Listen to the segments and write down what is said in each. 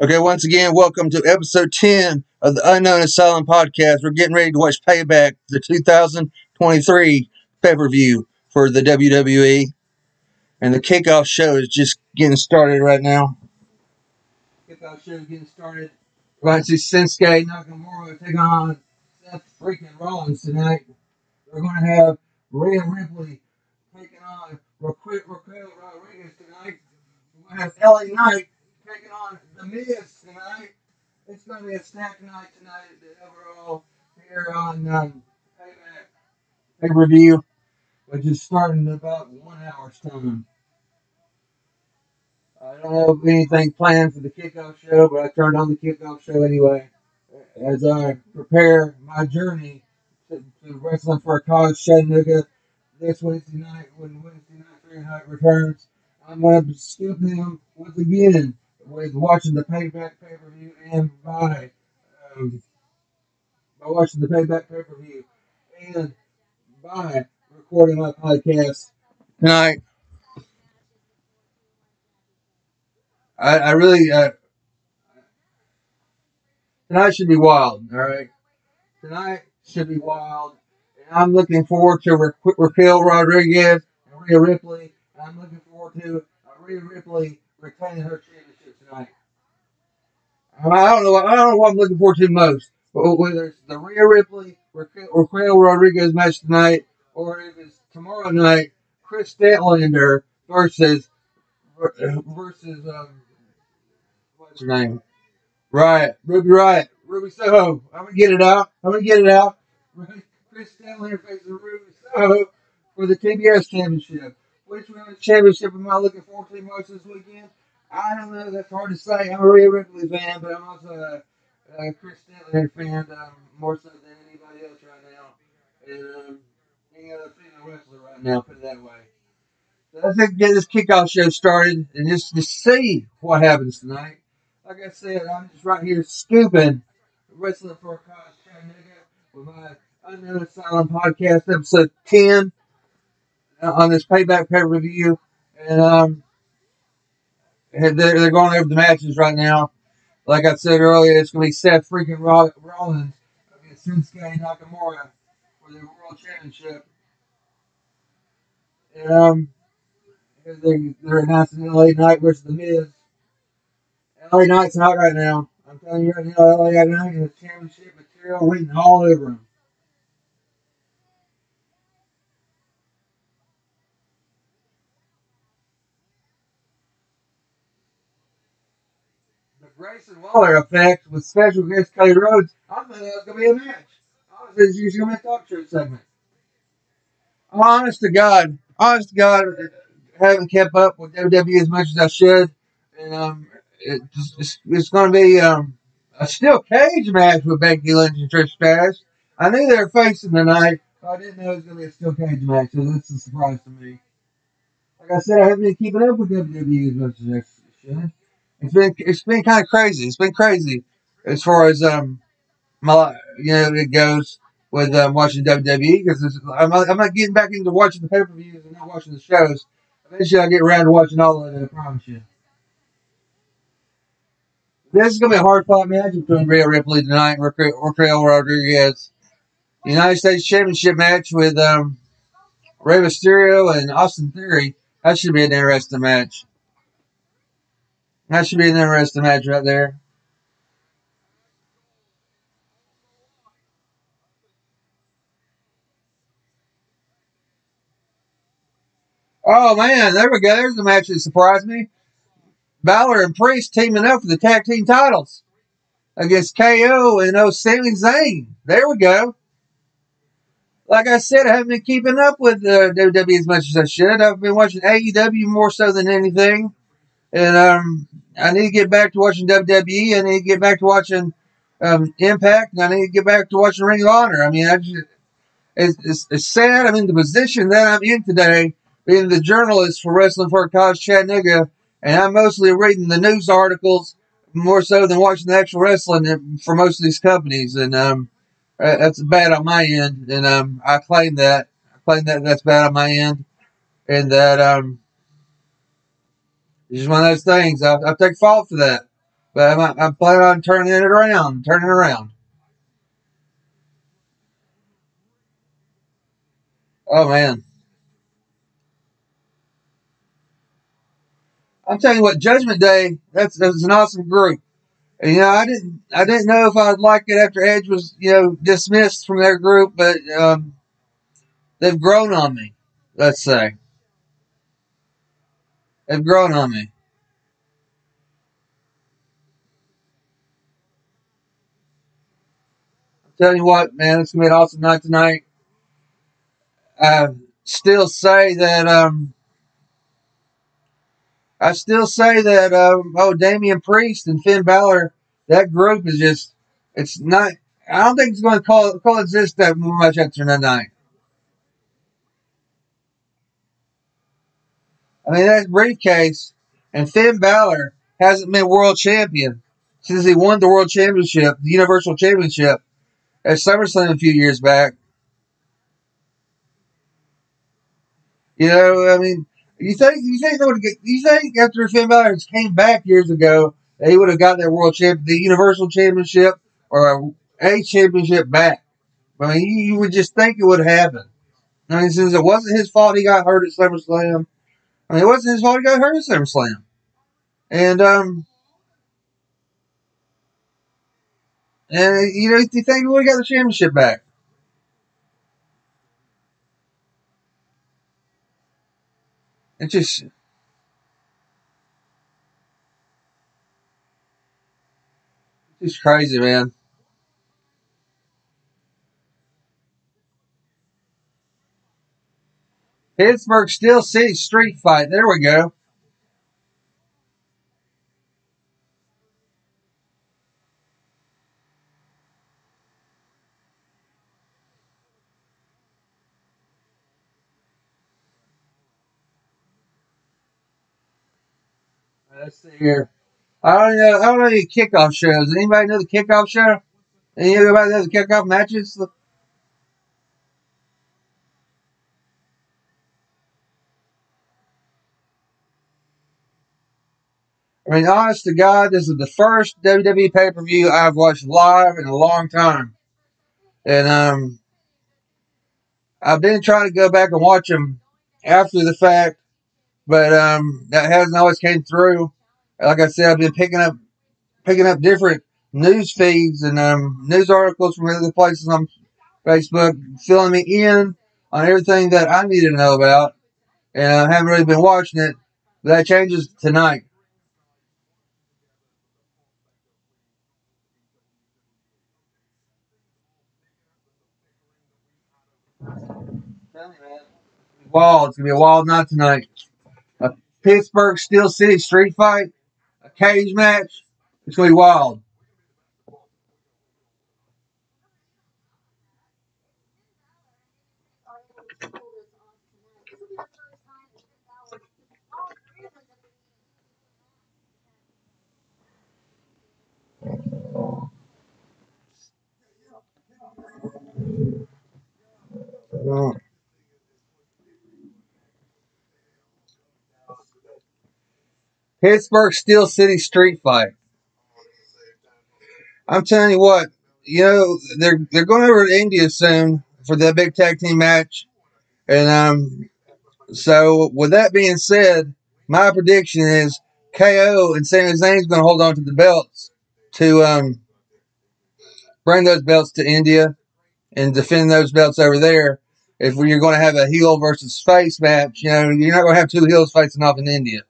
Okay, once again, welcome to episode 10 of the Unknown Asylum podcast. We're getting ready to watch Payback, the 2023 pay per view for the WWE. And the kickoff show is just getting started right now. Kickoff show is getting started. We're going to see Shinsuke Nakamura take on Seth freaking Rollins tonight. We're going to have Rhea Ripley taking on Raquel Rodriguez tonight. We're going to have LA Knight taking on The Miz tonight. It's going to be a stacked night tonight overall here on um, Payback pay per view, which is starting in about one hour's time. I don't have anything planned for the kickoff show, but I turned on the kickoff show anyway as I prepare my journey to, to wrestling for a cause Chattanooga this Wednesday night when Wednesday night Fahrenheit returns. I'm going to skip them once again with watching the payback pay per view and by um, by watching the payback pay per view and by recording my podcast tonight. I, I really uh, tonight should be wild. All right, tonight should be wild, and I'm looking forward to Ra- Raquel Rodriguez and Rhea Ripley. I'm looking forward to uh, Rhea Ripley retaining her tonight. I don't know. I don't know what I'm looking forward to most, whether it's the Rhea Ripley Raquel, Raquel Rodriguez match tonight, or if it's tomorrow night, Kris Statlander versus versus um, what's her name? Riot, Ruby Riot, Ruby Soho. I'm gonna get it out. I'm gonna get it out. Kris Statlander faces Ruby Soho for the TBS Championship. Which one championship am I looking forward to most this weekend? I don't know. That's hard to say. I'm a Rhea Ripley fan, but I'm also a, a Kris Statlander fan um, more so than anybody else right now, and um, any other female wrestler right now. Put it that way. So let's get this kickoff show started and just to see what happens tonight. Like I said, I'm just right here scooping wrestling for a cause Chattanooga with my Unknown Asylum podcast, episode ten uh, on this payback pay review, and um, they're, they're going over the matches right now. Like I said earlier, it's going to be Seth freaking Rollins against Shinsuke Nakamura for the World Championship. And um, they, they're announcing LA Knight versus The Miz. LA Knight's hot right now. I'm telling you right now, LA Knight has championship material written all over him. Grayson Waller effect with special guest Cody Rhodes. I thought that was going to be a match. I was was going to talk show segment. Honest to God, honest to God, I haven't kept up with WWE as much as I should, and um, it just, it's, it's going to be um, a steel cage match with Becky Lynch and Trish Stratus. I knew they were facing tonight, but I didn't know it was going to be a steel cage match, so that's a surprise to me. Like I said, I haven't been keeping up with WWE as much as I should. It's been it's been kind of crazy. It's been crazy as far as um my you know it goes with um, watching WWE because I'm I'm not getting back into watching the pay per views and not watching the shows. Eventually, I'll get around to watching all of it. I promise you. This is gonna be a hard fought match between Rhea Ripley tonight and Raquel Rodriguez. United States Championship match with um, Rey Mysterio and Austin Theory. That should be an interesting match. That should be an interesting match right there. Oh man, there we go. There's the match that surprised me. Balor and Priest teaming up for the tag team titles against KO and oh Sami Zayn. There we go. Like I said, I haven't been keeping up with uh, WWE as much as I should. I've been watching AEW more so than anything, and um, I need to get back to watching WWE. I need to get back to watching um, Impact, and I need to get back to watching Ring of Honor. I mean, I just, it's, it's, it's sad. I'm in the position that I'm in today, being the journalist for Wrestling for Cause Chattanooga, and I'm mostly reading the news articles more so than watching the actual wrestling for most of these companies, and um, that's bad on my end, and um, I claim that. I claim that that's bad on my end, and that um, it's just one of those things. I, I take fault for that. But I'm, I'm planning on turning it around, turning it around. Oh man. I'm telling you what, Judgment Day, that's that's an awesome group. And, you know, I didn't I didn't know if I'd like it after Edge was, you know, dismissed from their group, but um, they've grown on me, let's say. They've grown on me. I'm telling you what, man, it's gonna be an awesome night tonight. I still say that um I still say that um, oh Damian Priest and Finn Balor, that group is just it's not. I don't think it's going to co- coexist that much after tonight. I mean that briefcase and Finn Balor hasn't been world champion since he won the world championship, the Universal Championship at SummerSlam a few years back. You know, I mean, you think you think they would get? You think after Finn Balor came back years ago, they would have got that world champ, the Universal Championship, or a, a championship back? I mean, you, you would just think it would happen. I mean, since it wasn't his fault he got hurt at SummerSlam. I mean, it wasn't his fault he got hurt at SummerSlam. And um, and you know, you think we got the championship back? It's just it's just crazy, man. Pittsburgh Steel City Street Fight. There we go. Let's see here. I don't know. I don't know any kickoff shows. Anybody know the kickoff show? Anybody know the kickoff matches? I mean, honest to God, this is the first WWE pay per view I've watched live in a long time, and um, I've been trying to go back and watch them after the fact, but um, that hasn't always came through. Like I said, I've been picking up picking up different news feeds and um, news articles from other places on Facebook, filling me in on everything that I need to know about, and I haven't really been watching it. But that changes tonight. It's gonna be a wild night tonight. A Pittsburgh Steel City street fight, a cage match. It's gonna be wild. Pittsburgh Steel City street fight. I'm telling you what, you know they're they're going over to India soon for that big tag team match, and um, so with that being said, my prediction is KO and Sami Zayn is going to hold on to the belts to um bring those belts to India and defend those belts over there. If you're going to have a heel versus face match, you know you're not going to have two heels facing off in India.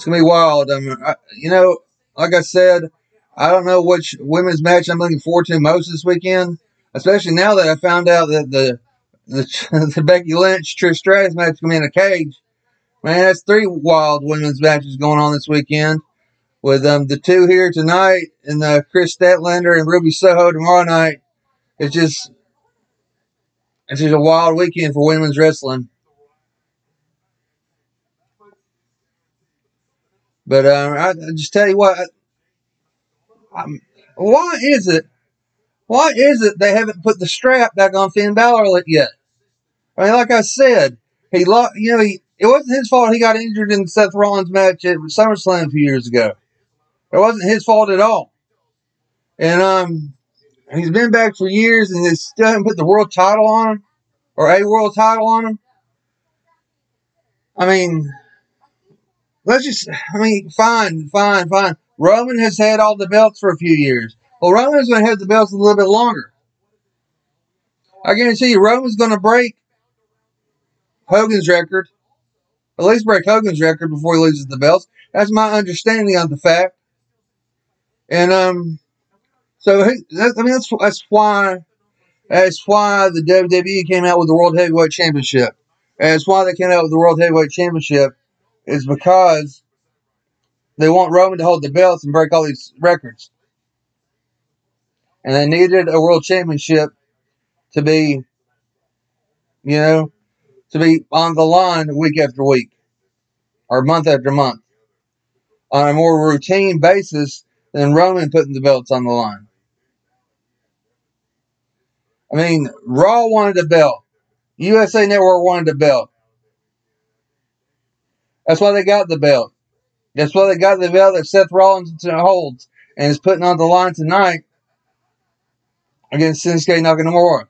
It's gonna be wild. Um, I, you know, like I said, I don't know which women's match I'm looking forward to most this weekend. Especially now that I found out that the the, the Becky Lynch Trish Stratus match is gonna be in a cage. Man, that's three wild women's matches going on this weekend. With um the two here tonight and uh, Kris Statlander and Ruby Soho tomorrow night. It's just it's just a wild weekend for women's wrestling. But um, I, I just tell you what, I, why is it? Why is it they haven't put the strap back on Finn Balor yet? I mean, like I said, he lost. You know, he it wasn't his fault he got injured in Seth Rollins match at SummerSlam a few years ago. It wasn't his fault at all. And um, he's been back for years and they still haven't put the world title on him or a world title on him. I mean, let's just, I mean, fine, fine, fine. Roman has had all the belts for a few years. Well, Roman's going to have the belts a little bit longer. I guarantee you, Roman's going to break Hogan's record. At least break Hogan's record before he loses the belts. That's my understanding of the fact. And um, so I mean that's that's why that's why the WWE came out with the World Heavyweight Championship. And it's why they came out with the World Heavyweight Championship is because they want Roman to hold the belts and break all these records. And they needed a world championship to be, you know, to be on the line week after week or month after month on a more routine basis than Roman putting the belts on the line. I mean, Raw wanted a belt. USA Network wanted a belt. That's why they got the belt. That's why they got the belt that Seth Rollins holds and is putting on the line tonight against Shinsuke Nakamura.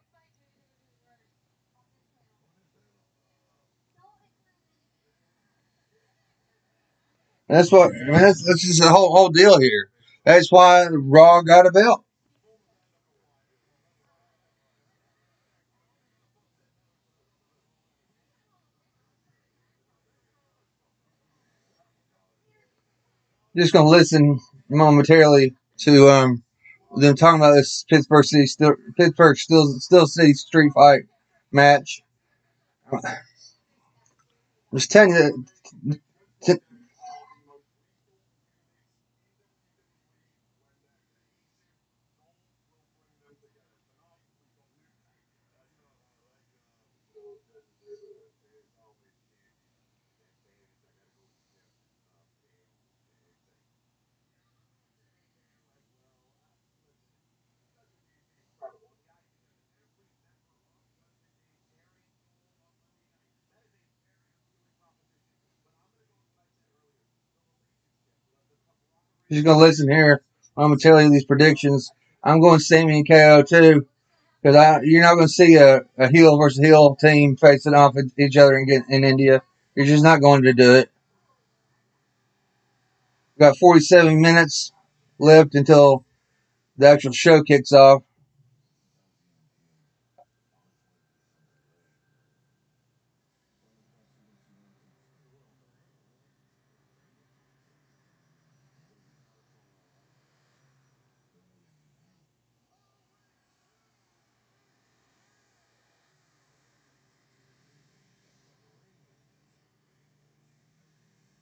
that's what that's, that's just the whole whole deal here. That's why Raw got a belt. Just gonna listen momentarily to um, them talking about this Pittsburgh City still Pittsburgh still still City street fight match. I'm just telling you You're gonna listen here. I'm gonna tell you these predictions. I'm going Sami and KO too, because I you're not gonna see a, a heel versus heel team facing off each other get in India. You're just not going to do it. We've got 47 minutes left until the actual show kicks off.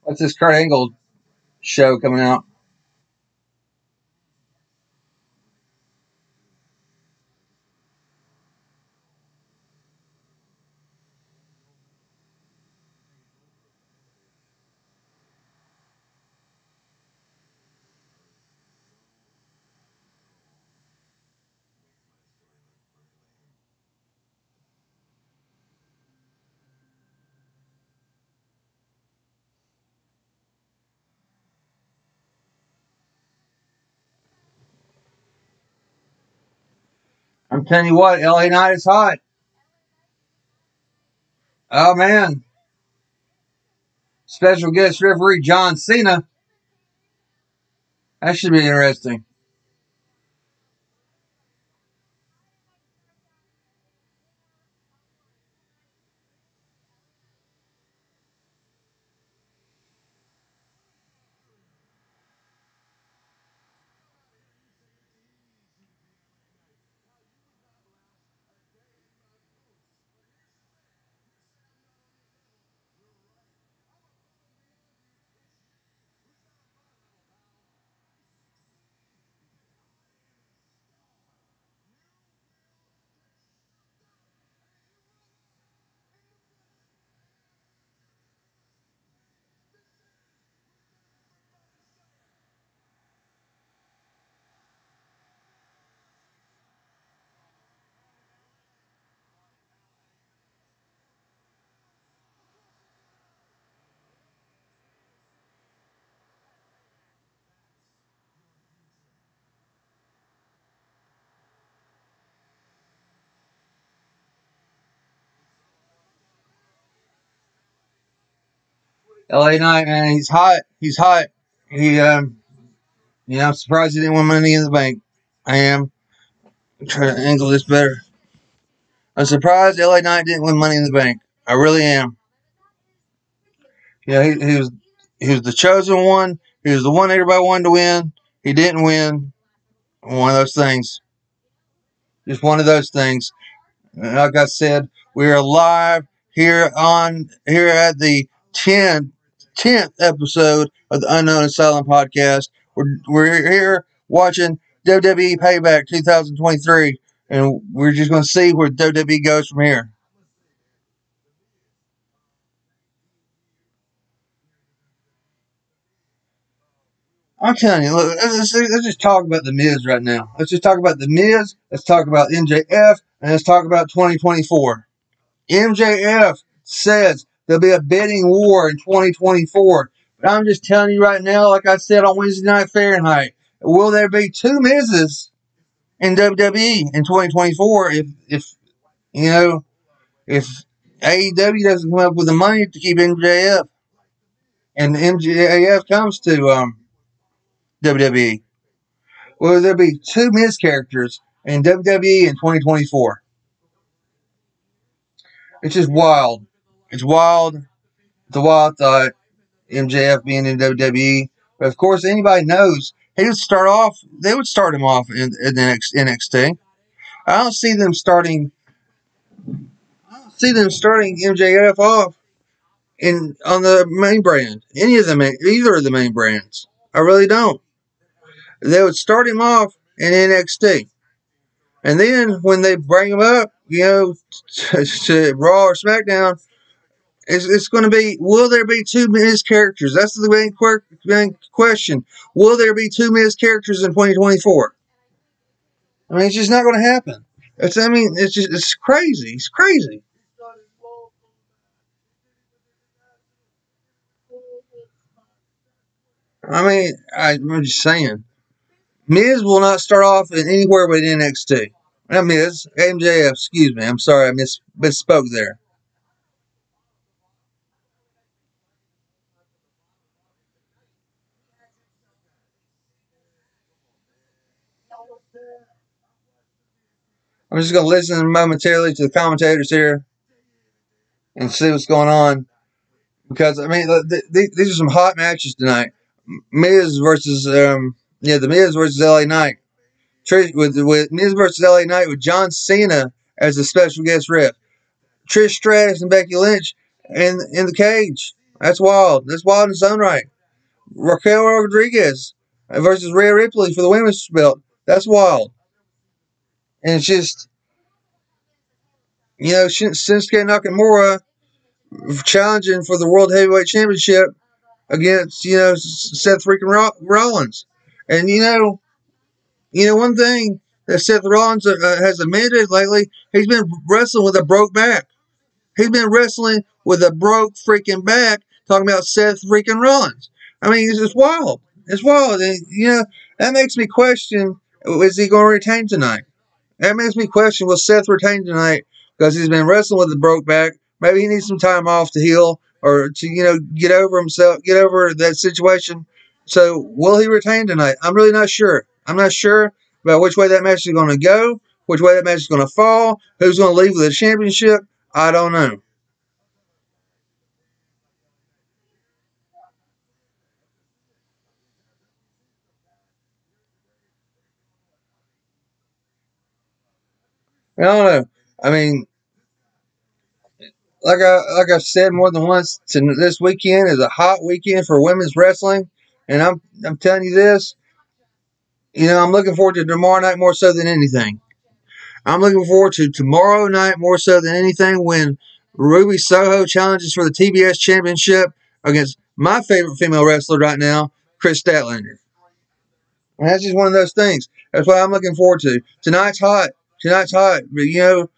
What's this Kurt Angle show coming out? I'm you what, LA Knight is hot. Oh man. Special guest referee John Cena. That should be interesting. LA Knight, man, he's hot. He's hot. He, um, you know, I'm surprised he didn't win Money in the Bank. I am. I'm trying to angle this better. I'm surprised LA Knight didn't win Money in the Bank. I really am. Yeah, he, he was he was the chosen one. He was the one everybody wanted to win. He didn't win. One of those things. Just one of those things. Like I said, we're live here on here at the 10th, 10th episode of the Unknown Asylum podcast. We're, we're here watching WWE Payback 2023, and we're just going to see where WWE goes from here. I'm telling you, look, let's, let's, just talk about the Miz right now. Let's just talk about the Miz. Let's talk about MJF, and let's talk about 2024. MJF says there'll be a bidding war in 2024. But I'm just telling you right now, like I said on Wednesday Night Fahrenheit, will there be two Miz's in WWE in 2024 if, if you know, if AEW doesn't come up with the money to keep MJF and MJF comes to um, WWE? Will there be two Miz characters in WWE in 2024? It's just wild. It's wild. It's a wild thought. MJF being in WWE. But of course, anybody knows he would start off, they would start him off in, in NXT. I don't see them starting, I don't see them starting MJF off in on the main brand. Any of the main, either of the main brands. I really don't. They would start him off in NXT. And then when they bring him up, you know, to, to Raw or SmackDown, it's, it's going to be will there be two Miz characters? That's the main, main question. Will there be two Miz characters in 2024? I mean, it's just not going to happen. It's I mean, it's just it's crazy. It's crazy. I mean, I, I'm just saying. Miz will not start off in anywhere but NXT. Not Miz, MJF, excuse me. I'm sorry, I miss, misspoke there. I'm just going to listen momentarily to the commentators here and see what's going on. Because, I mean, th- th- these are some hot matches tonight. Miz versus, um, yeah, the Miz versus LA Knight. Trish with with Miz versus LA Knight with John Cena as a special guest rep. Trish Stratus and Becky Lynch in in the cage. That's wild. That's wild in its own right. Raquel Rodriguez versus Rhea Ripley for the women's belt. That's wild. And it's just, you know, Shinsuke Nakamura challenging for the World Heavyweight Championship against, you know, Seth freaking Rollins. And, you know, you know, one thing that Seth Rollins uh, has admitted lately, he's been wrestling with a broke back. He's been wrestling with a broke freaking back, talking about Seth freaking Rollins. I mean, it's just wild. It's wild. And, you know, that makes me question is he going to retain tonight? That makes me question will Seth retain tonight because he's been wrestling with a broke back. Maybe he needs some time off to heal or to, you know, get over himself, get over that situation. So, will he retain tonight? I'm really not sure. I'm not sure about which way that match is going to go, which way that match is going to fall, who's going to leave with the championship. I don't know. I don't know. I mean, like I like I've said more than once, this weekend is a hot weekend for women's wrestling, and I'm I'm telling you this. You know, I'm looking forward to tomorrow night more so than anything. I'm looking forward to tomorrow night more so than anything when Ruby Soho challenges for the TBS Championship against my favorite female wrestler right now, Kris Statlander. And that's just one of those things. That's what I'm looking forward to. Tonight's hot. Tonight's hot. But, you know,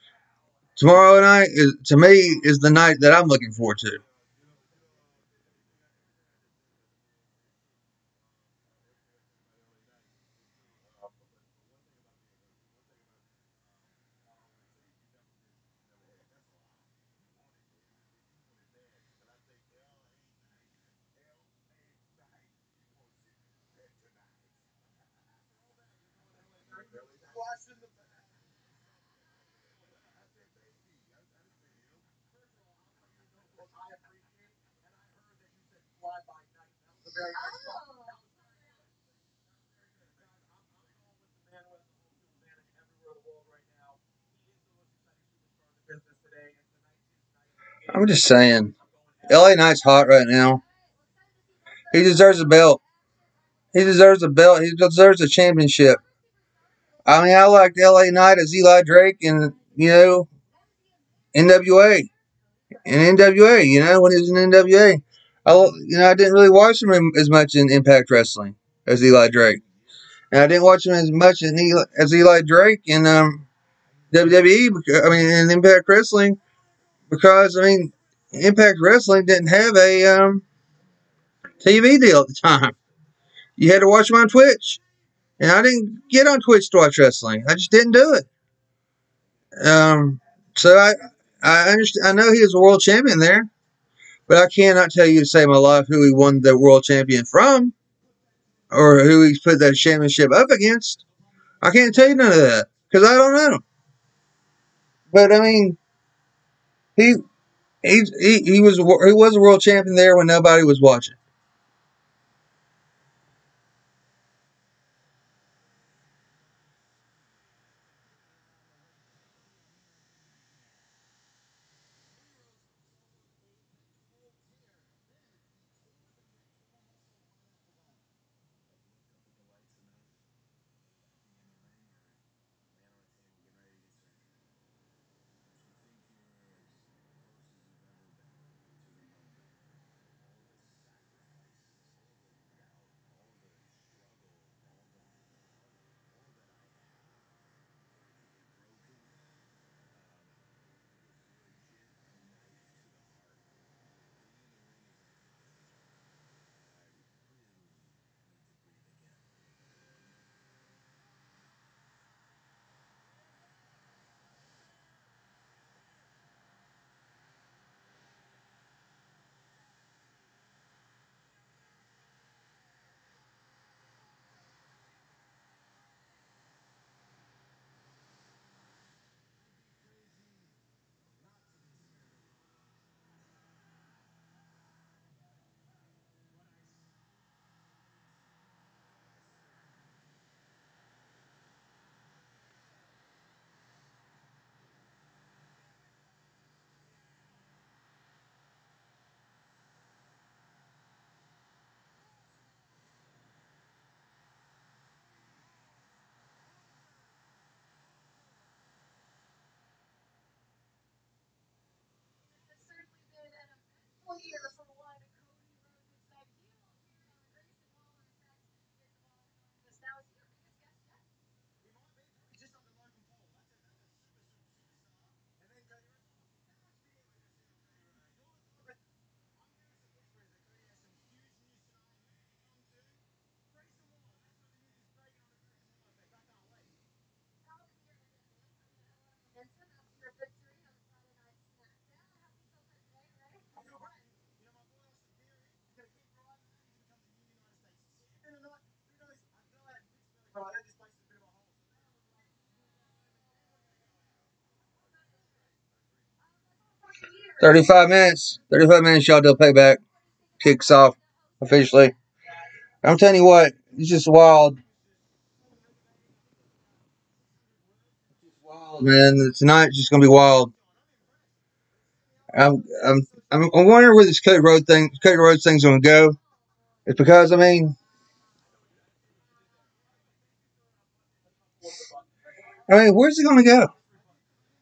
tomorrow night, is, to me, is the night that I'm looking forward to. I'm just saying, LA Knight's hot right now. He deserves a belt. He deserves a belt. He deserves a championship. I mean, I liked LA Knight as Eli Drake and, you know, NWA. And NWA, you know, when he was in NWA. I, you know, I didn't really watch him as much in Impact Wrestling as Eli Drake. And I didn't watch him as much as Eli, as Eli Drake in um, WWE, I mean, in Impact Wrestling, because, I mean, Impact Wrestling didn't have a um, TV deal at the time. You had to watch them on Twitch. And I didn't get on Twitch to watch wrestling. I just didn't do it. Um, so I, I understand. I know he was a world champion there, but I cannot tell you to save my life who he won the world champion from, or who he put that championship up against. I can't tell you none of that because I don't know. But I mean, he he he, was he was a world champion there when nobody was watching. 35 minutes. 35 minutes, y'all do payback. Kicks off officially. I'm telling you what, it's just wild. Man. Tonight's just gonna be wild. I'm, I'm, I'm, wondering where this Cody Road thing, Cody Rhodes thing's gonna go. It's because I mean, I mean, where's it gonna go?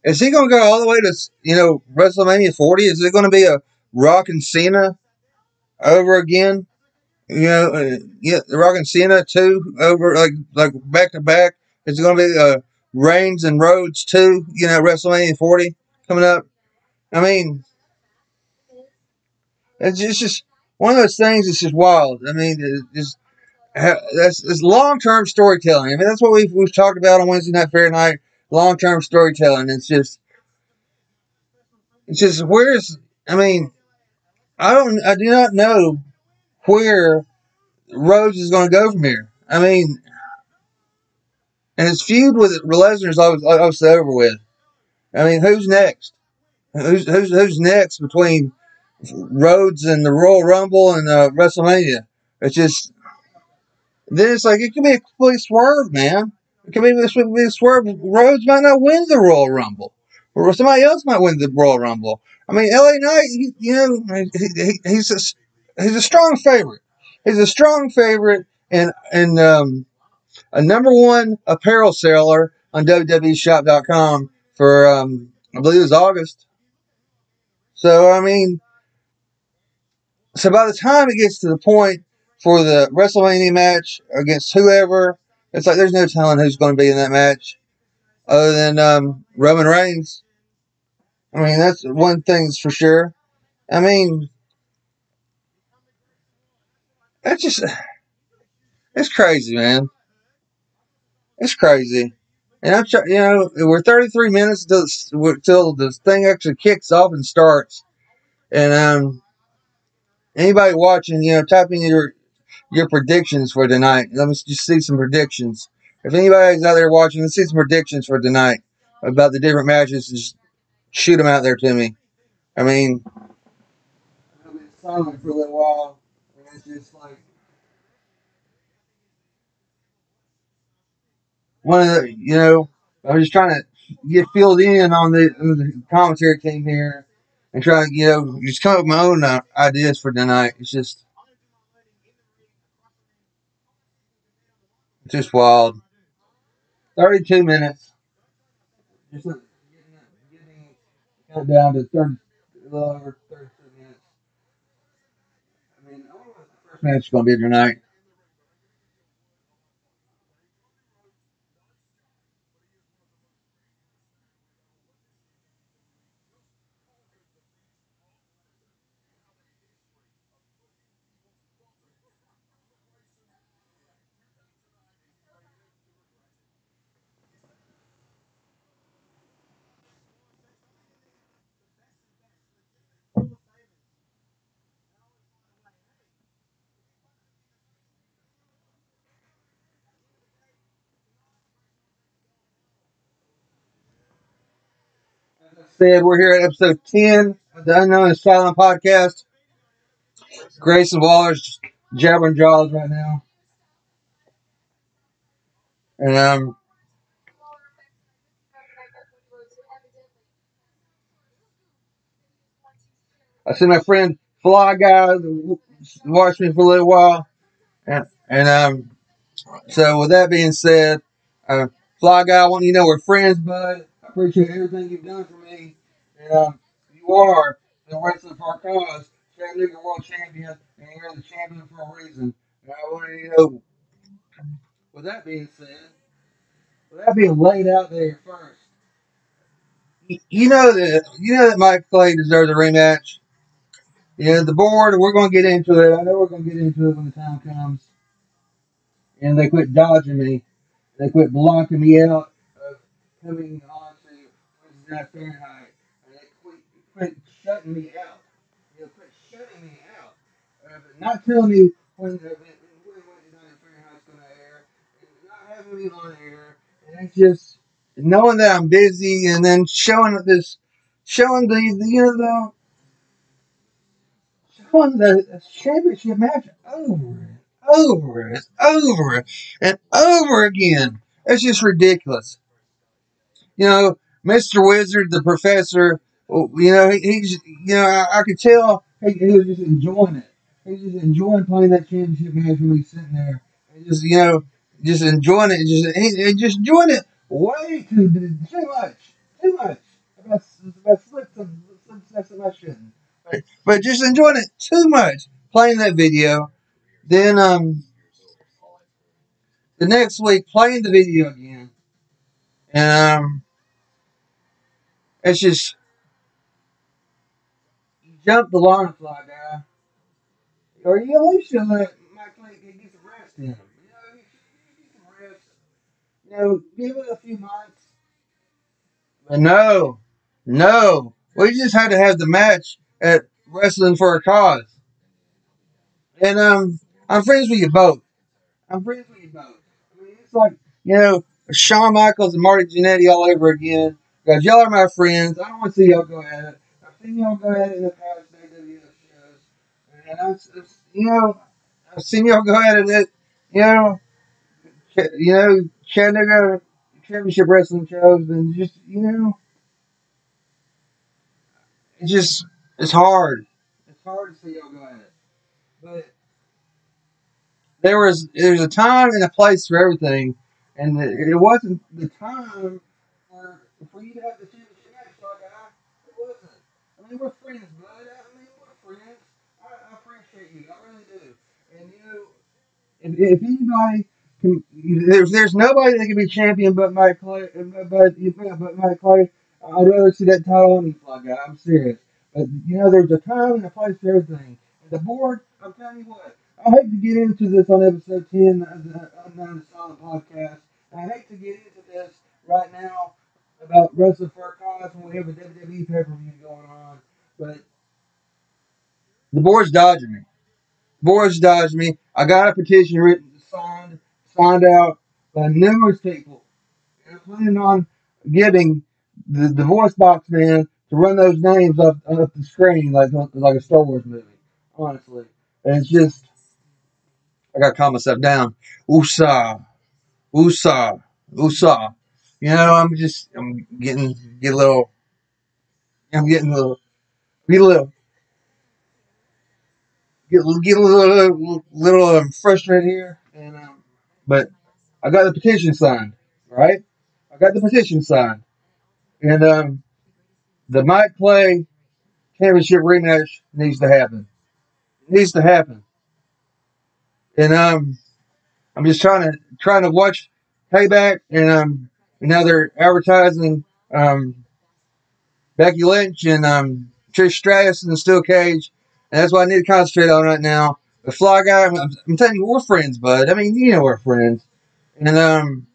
Is he gonna go all the way to you know WrestleMania 40? Is it gonna be a Rock and Cena over again? You know, uh, yeah, Rock and Cena too over like like back to back. Is it gonna be uh, Reigns and Rhodes too? You know, WrestleMania 40 coming up. I mean, it's just, it's just one of those things. It's just wild. I mean, it's just that's long term storytelling. I mean, that's what we've, we've talked about on Wednesday Night Fahrenheit. Long term storytelling. It's just, it's just where's. I mean, I don't. I do not know where Rhodes is going to go from here. I mean, and his feud with Lesnar is obviously over with. I mean, who's next? Who's who's who's next between Rhodes and the Royal Rumble and uh, WrestleMania? It's just then it's like it could be a complete swerve, man. Would be a swerve. Rhodes might not win the Royal Rumble, or somebody else might win the Royal Rumble. I mean, LA Knight, he, you know, he, he, he's a he's a strong favorite. He's a strong favorite, and and um, a number one apparel seller on WWEshop.com for um, I believe it was August. So I mean, so by the time it gets to the point for the WrestleMania match against whoever, it's like there's no telling who's going to be in that match other than um, Roman Reigns. I mean, that's one thing's for sure. I mean, that's just it's crazy, man. It's crazy. And I'm trying, you know, we're 33 minutes until, until the thing actually kicks off and starts. And um, anybody watching, you know, type in your your predictions for tonight. Let me just see some predictions. If anybody's out there watching, let's see some predictions for tonight about the different matches. Just shoot them out there to me. I mean, I've been silent for a little while, and it's just like one of the, you know, I was just trying to get filled in on the, on the commentary team here and try to, you know, just come up with my own uh, ideas for tonight. It's just, just wild. 32 minutes. Just getting, getting cut down to 30, a little over 32 minutes. I mean, I wonder what the first match is going to be tonight. Said, we're here at episode 10 of the Unknown Asylum podcast. Grayson Waller's jabbering jaws right now. And um, I see my friend Fly Guy watch me for a little while. And, and um, so, with that being said, uh, Fly Guy, I want you to know we're friends, bud. Appreciate everything you've done for me. And um, you are the wrestling for our cause, Chattanooga World Champion, and you're the champion for a reason. And I want you to know, with that being said, with that being laid out there first, you know that you know that Mike Clay deserves a rematch. Yeah, the board, we're going to get into it. I know we're going to get into it when the time comes. And they quit dodging me. They quit blocking me out of coming Night Fahrenheit. And they quit, quit shutting me out. You know, quit shutting me out. Uh, not telling me when the when Night Fahrenheit's going to air. And not having me on air. And it's just knowing that I'm busy and then showing this, showing the, the you know, the, won the championship match over and over and over and over again. It's just ridiculous. You know, Mr. Wizard, the professor, you know, he, you know, I, I could tell he, he, was just enjoying it. He was just enjoying playing that championship match when he's sitting there. And just, you know, just enjoying it. Just, he, just enjoying it way too, too much. Too much. About, about slips of, slips of I shouldn't but just enjoying it too much playing that video. Then um, the next week playing the video again, and um, it's just jump the line fly guy, or you at least let Mike Clay get some rest in him. You know, give it a few months. But no, no, we just had to have the match at Wrestling for a Cause. And um, I'm friends with you both. I'm friends with you both. I mean, it's like, you know, Shawn Michaels and Marty Jannetty all over again. Because y'all are my friends. I don't want to see y'all go at it. I've seen y'all go at it in the past WWF shows. And I, you know, I've seen y'all go at it, you know, you know, Chattanooga championship wrestling shows, and just you know, it's just it's hard. It's hard to see y'all go at it, but there was there's a time and a place for everything, and it wasn't the time for you to have the championship match, like I. It wasn't. I mean, we're friends, bud. I mean, we're friends. I, I appreciate you. I really do. And you know, if, if anybody can, there's there's nobody that can be champion but Mike Clay. Uh, but but Mike Clay. I'd rather see that title on fly guy. I'm serious. But you know, there's a time and a place for everything. And the board, I'm telling you what. I hate to get into this on episode 10 uh, uh, of the Unknown Asylum podcast. I hate to get into this right now about Wrestling for a Cause when we have a WWE pay per view going on. But the board's dodging me. The board's dodging me. I got a petition written, signed, signed out by numerous people. And I'm planning on getting the, the voice box man to run those names up, up the screen like like a Star Wars movie. Honestly. And it's just I gotta calm myself down. Usa, Usa, Usa. You know, I'm just, I'm getting, get a little, I'm getting a little, get a little, get, get a little, little um, frustrated here. And, um, but I got the petition signed, right? I got the petition signed. And, um, the Mike Clay championship rematch needs to happen. It needs to happen. And, um, I'm just trying to trying to watch Payback, and um, now they're advertising um, Becky Lynch and um, Trish Stratus in the steel cage, and that's what I need to concentrate on right now. The Fly Guy, I'm, I'm telling you, we're friends, bud. I mean, you know we're friends, and um,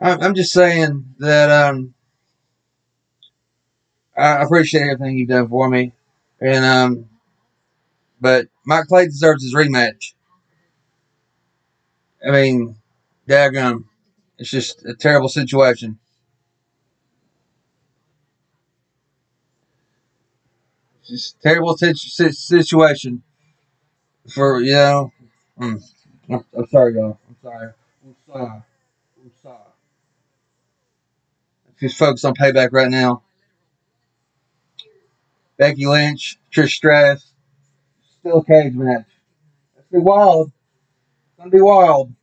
I'm, I'm just saying that um, I appreciate everything you've done for me, and um, but Mike Clay deserves his rematch. I mean, daggum. It's just a terrible situation. Just terrible situ- situation for, you know. Mm, I'm, sorry, y'all. I'm sorry. I'm sorry. I'm sorry. Just focus on payback right now. Becky Lynch, Trish Stratus, steel cage match. It's gonna be wild. It's gonna be wild.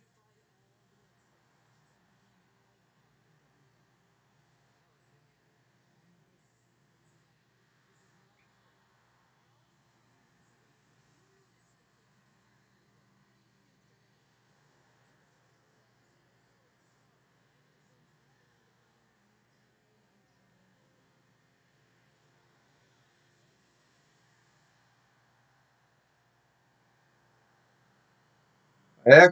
É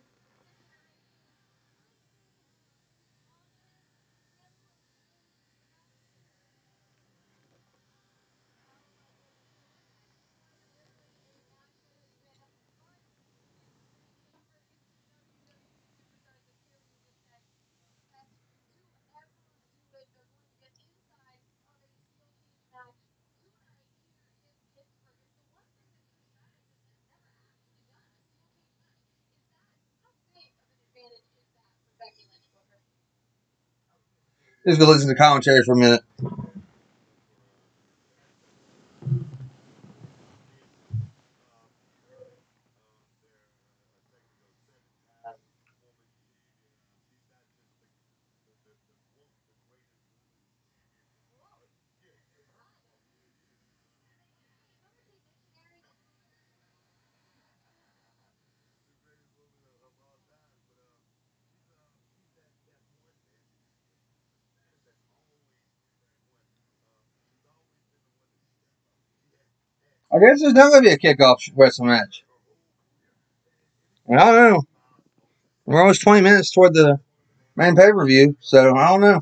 just go listen to commentary for a minute. Guess there's not going to be a kickoff wrestling match. I don't know. We're almost 20 minutes toward the main pay per view, so I don't know.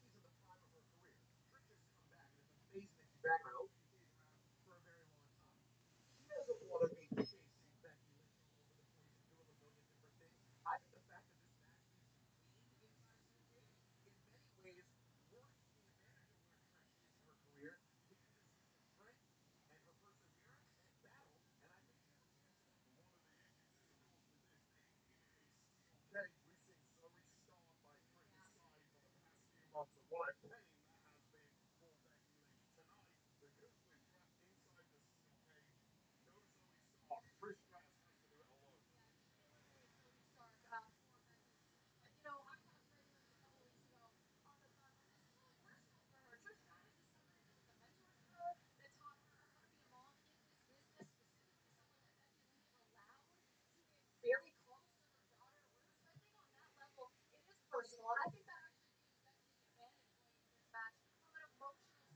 off the water.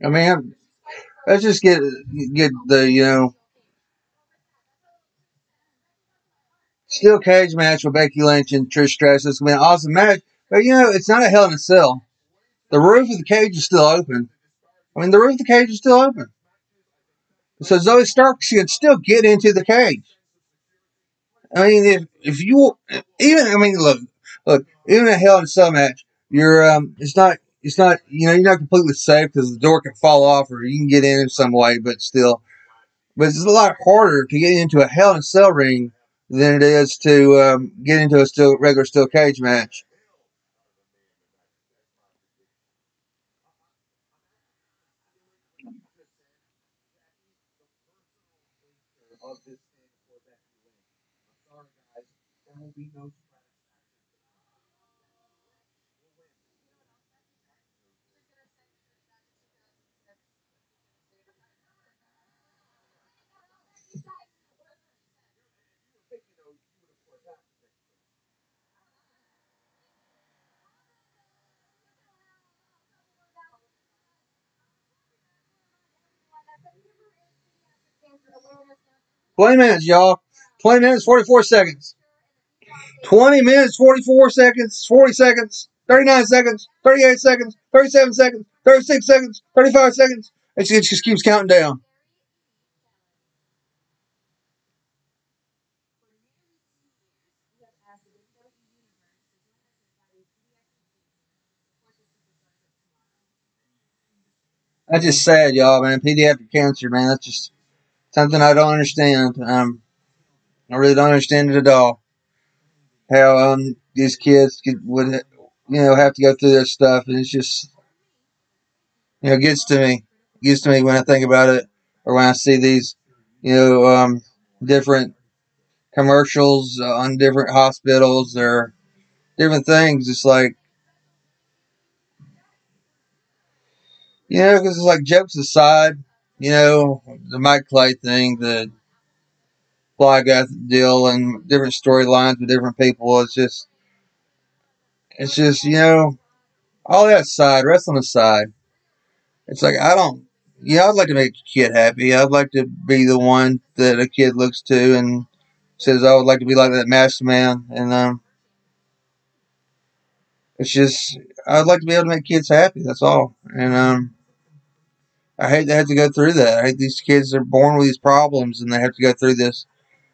Mean, let's just get get the you know steel cage match with Becky Lynch and Trish Stratus. It's gonna be an awesome match, but you know it's not a Hell in a Cell. The roof of the cage is still open. I mean, the roof of the cage is still open. So Zoey Stark should still get into the cage. I mean, if if you even I mean, look, look, even a Hell in a Cell match, you're um, it's not it's not you know you're not completely safe because the door can fall off or you can get in in some way, but still, but it's a lot harder to get into a Hell in Cell ring than it is to um, get into a still regular steel cage match. Twenty minutes, y'all. Twenty minutes, forty-four seconds. Twenty minutes, forty-four seconds, forty seconds, thirty-nine seconds, thirty-eight seconds, thirty-seven seconds, thirty-six seconds, thirty-five seconds. It just, it just keeps counting down. That's just sad, y'all, man. Pediatric cancer, man. That's just something I don't understand. Um, I really don't understand it at all. How um these kids could, would you know have to go through this stuff, and it's just you know gets to me, gets to me when I think about it, or when I see these you know um different commercials on different hospitals or different things. It's like you know because it's like jokes aside, you know the Mike Clay thing, the Fly Guy deal, and different storylines with different people. It's just it's just you know all that side, wrestling aside. It's like I don't. Yeah, I'd like to make a kid happy. I'd like to be the one that a kid looks to and says I would like to be like that master man, and um, it's just I'd like to be able to make kids happy. That's all, and um, I hate to have to go through that. I hate these kids are born with these problems, and they have to go through this,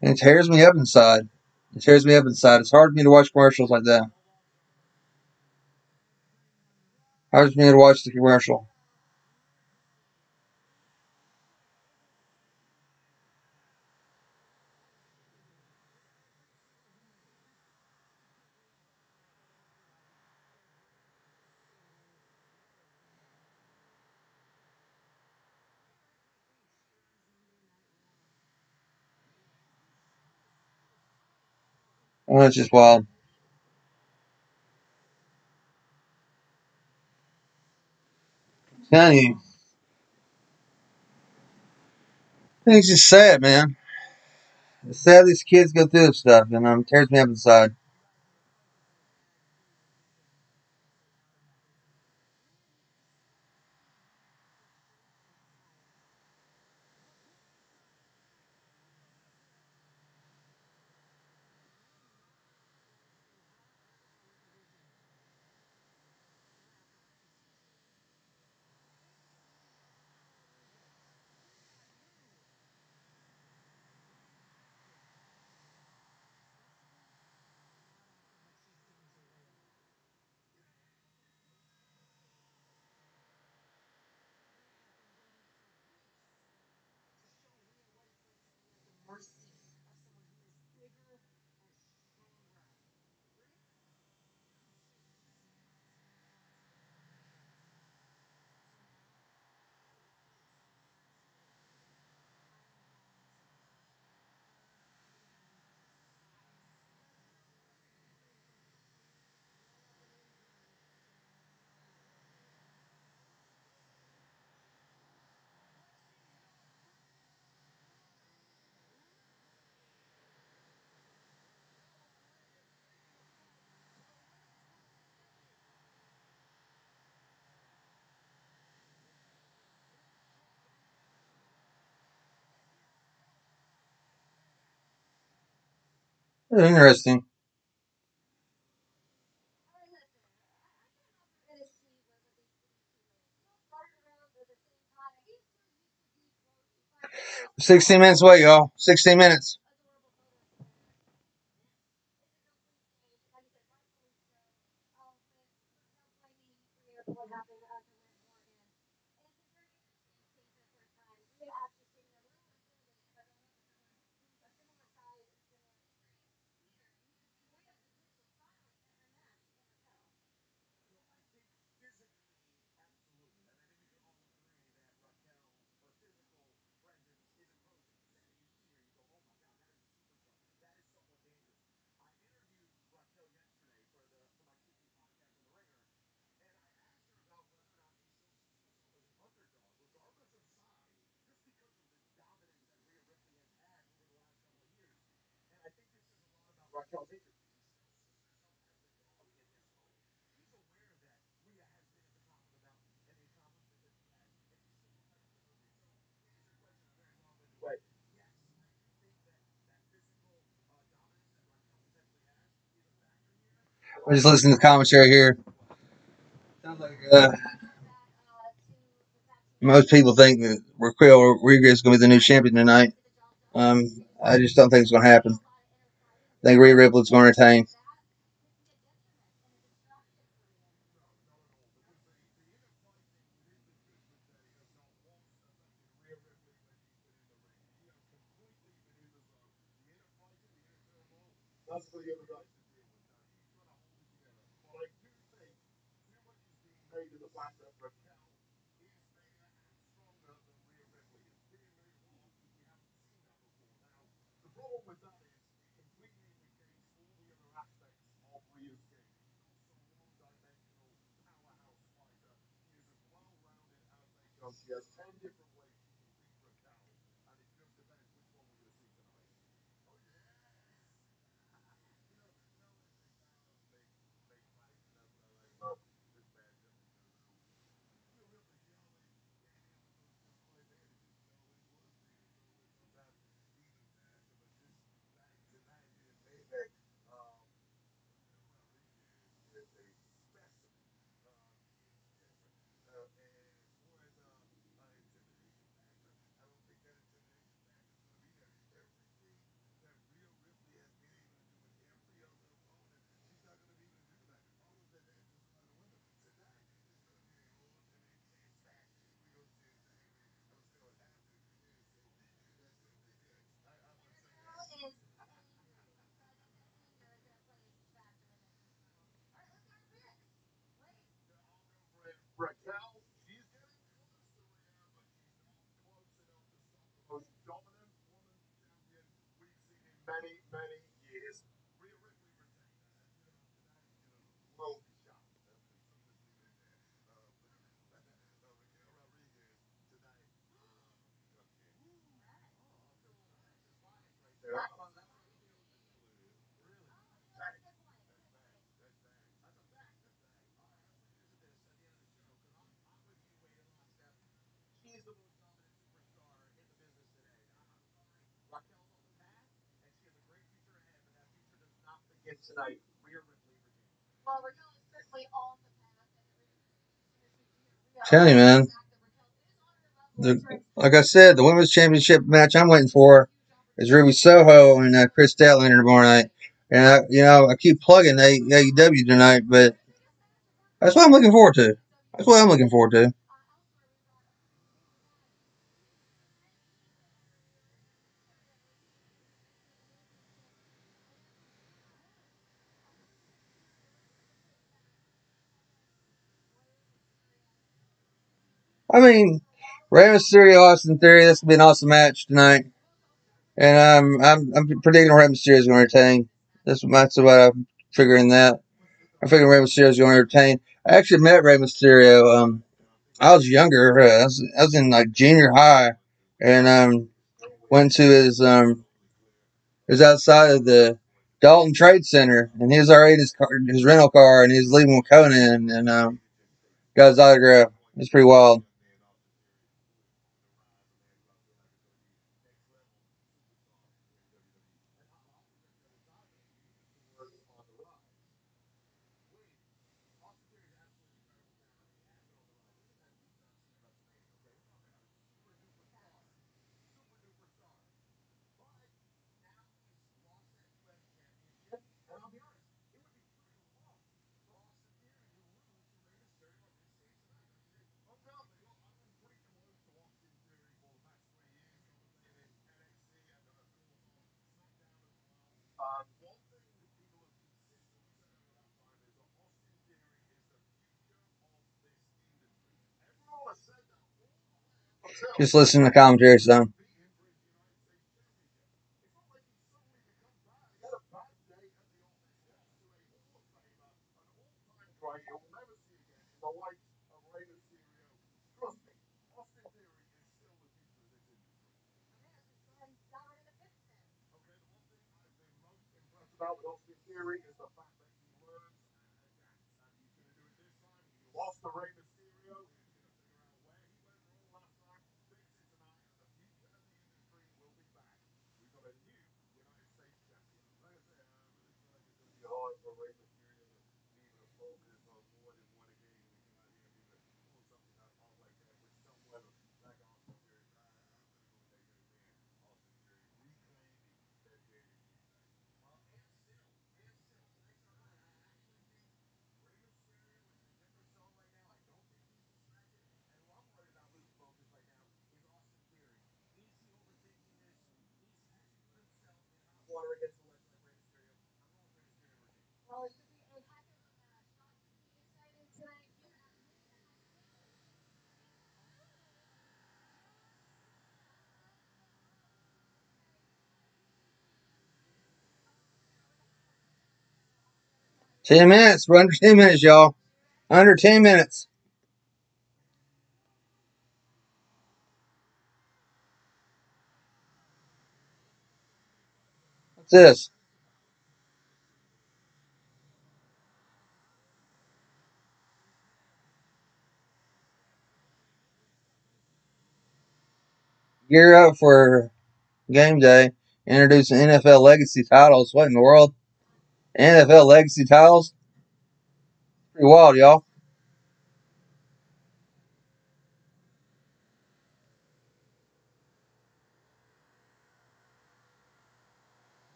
and it tears me up inside. It tears me up inside. It's hard for me to watch commercials like that. Hard for me to watch the commercial. It's just wild. Telling you. It's just sad, man. It's sad these kids go through this stuff, and um, it tears me up inside. Interesting. Sixteen minutes away, y'all. Sixteen minutes. I just listening to the commentary here. Sounds like uh, most people think that Raquel Rodriguez is going to be the new champion tonight. Um, I just don't think it's going to happen. I think Rhea Ripley's going to retain. have 10 different many, many Tell you, man. The, like I said, the women's championship match I'm waiting for is Ruby Soho and uh, Kris Statlander tomorrow night. And I, you know, I keep plugging AEW tonight, but that's what I'm looking forward to. That's what I'm looking forward to. I mean, Rey Mysterio, Austin Theory, this will be an awesome match tonight. And um, I'm I'm predicting Rey Mysterio is going to retain. That's, that's what I'm figuring that. I'm figuring Rey Mysterio is going to retain. I actually met Rey Mysterio. Um, I was younger. Uh, I was, I was in like junior high, and um, went to his um, it was outside of the Dalton Trade Center, and he was already in his car, his rental car, and he was leaving with Konnan, and um, got his autograph. It's pretty wild. Just listen to the commentary son. 10 minutes. We're under 10 minutes, y'all. Under 10 minutes. What's this? Gear up for game day. Introducing NFL legacy titles. What in the world? NFL Legacy titles? Pretty wild, y'all.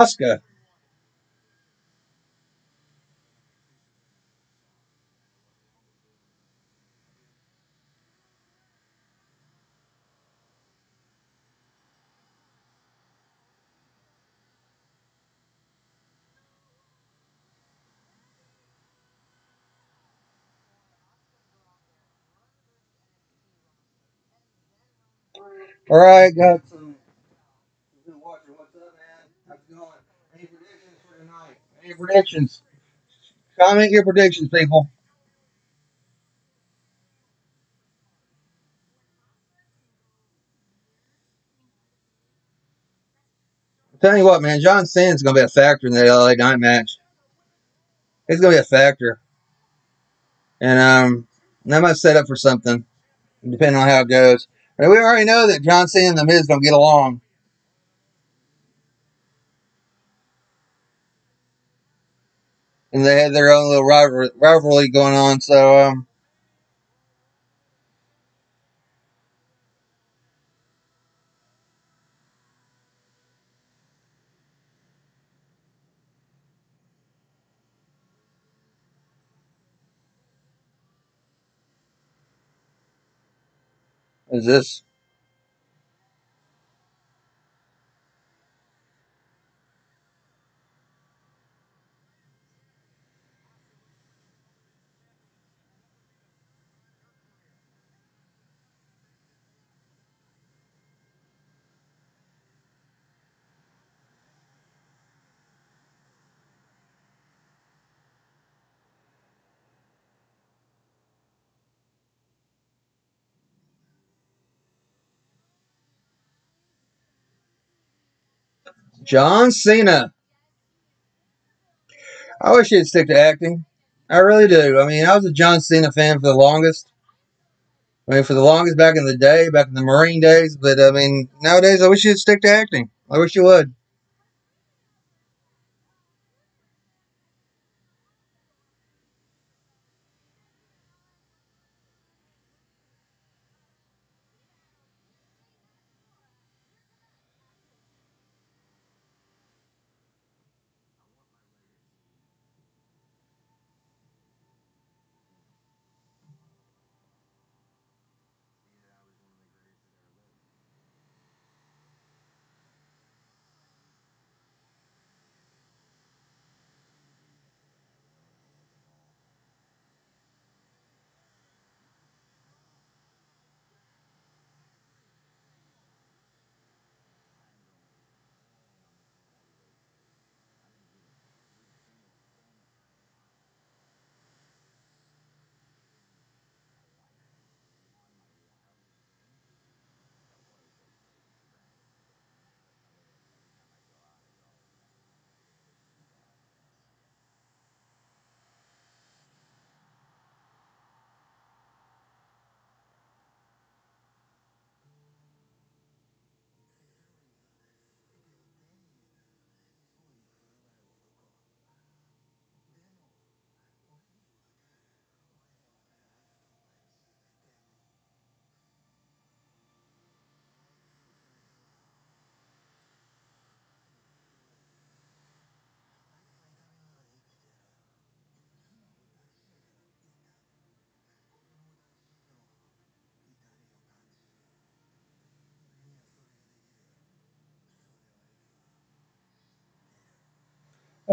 Oscar All right, got Any predictions? Comment your predictions, people. I'm telling you what, man, John Cena's gonna be a factor in the LA Knight match. He's gonna be a factor, and um, that might set up for something, depending on how it goes. And we already know that John Cena and the Miz don't get along. And they had their own little rivalry, going on. So, um, is this? John Cena. I wish he'd stick to acting. I really do. I mean, I was a John Cena fan for the longest. I mean, for the longest back in the day, back in the Marine days. But I mean, nowadays, I wish he'd stick to acting. I wish he would.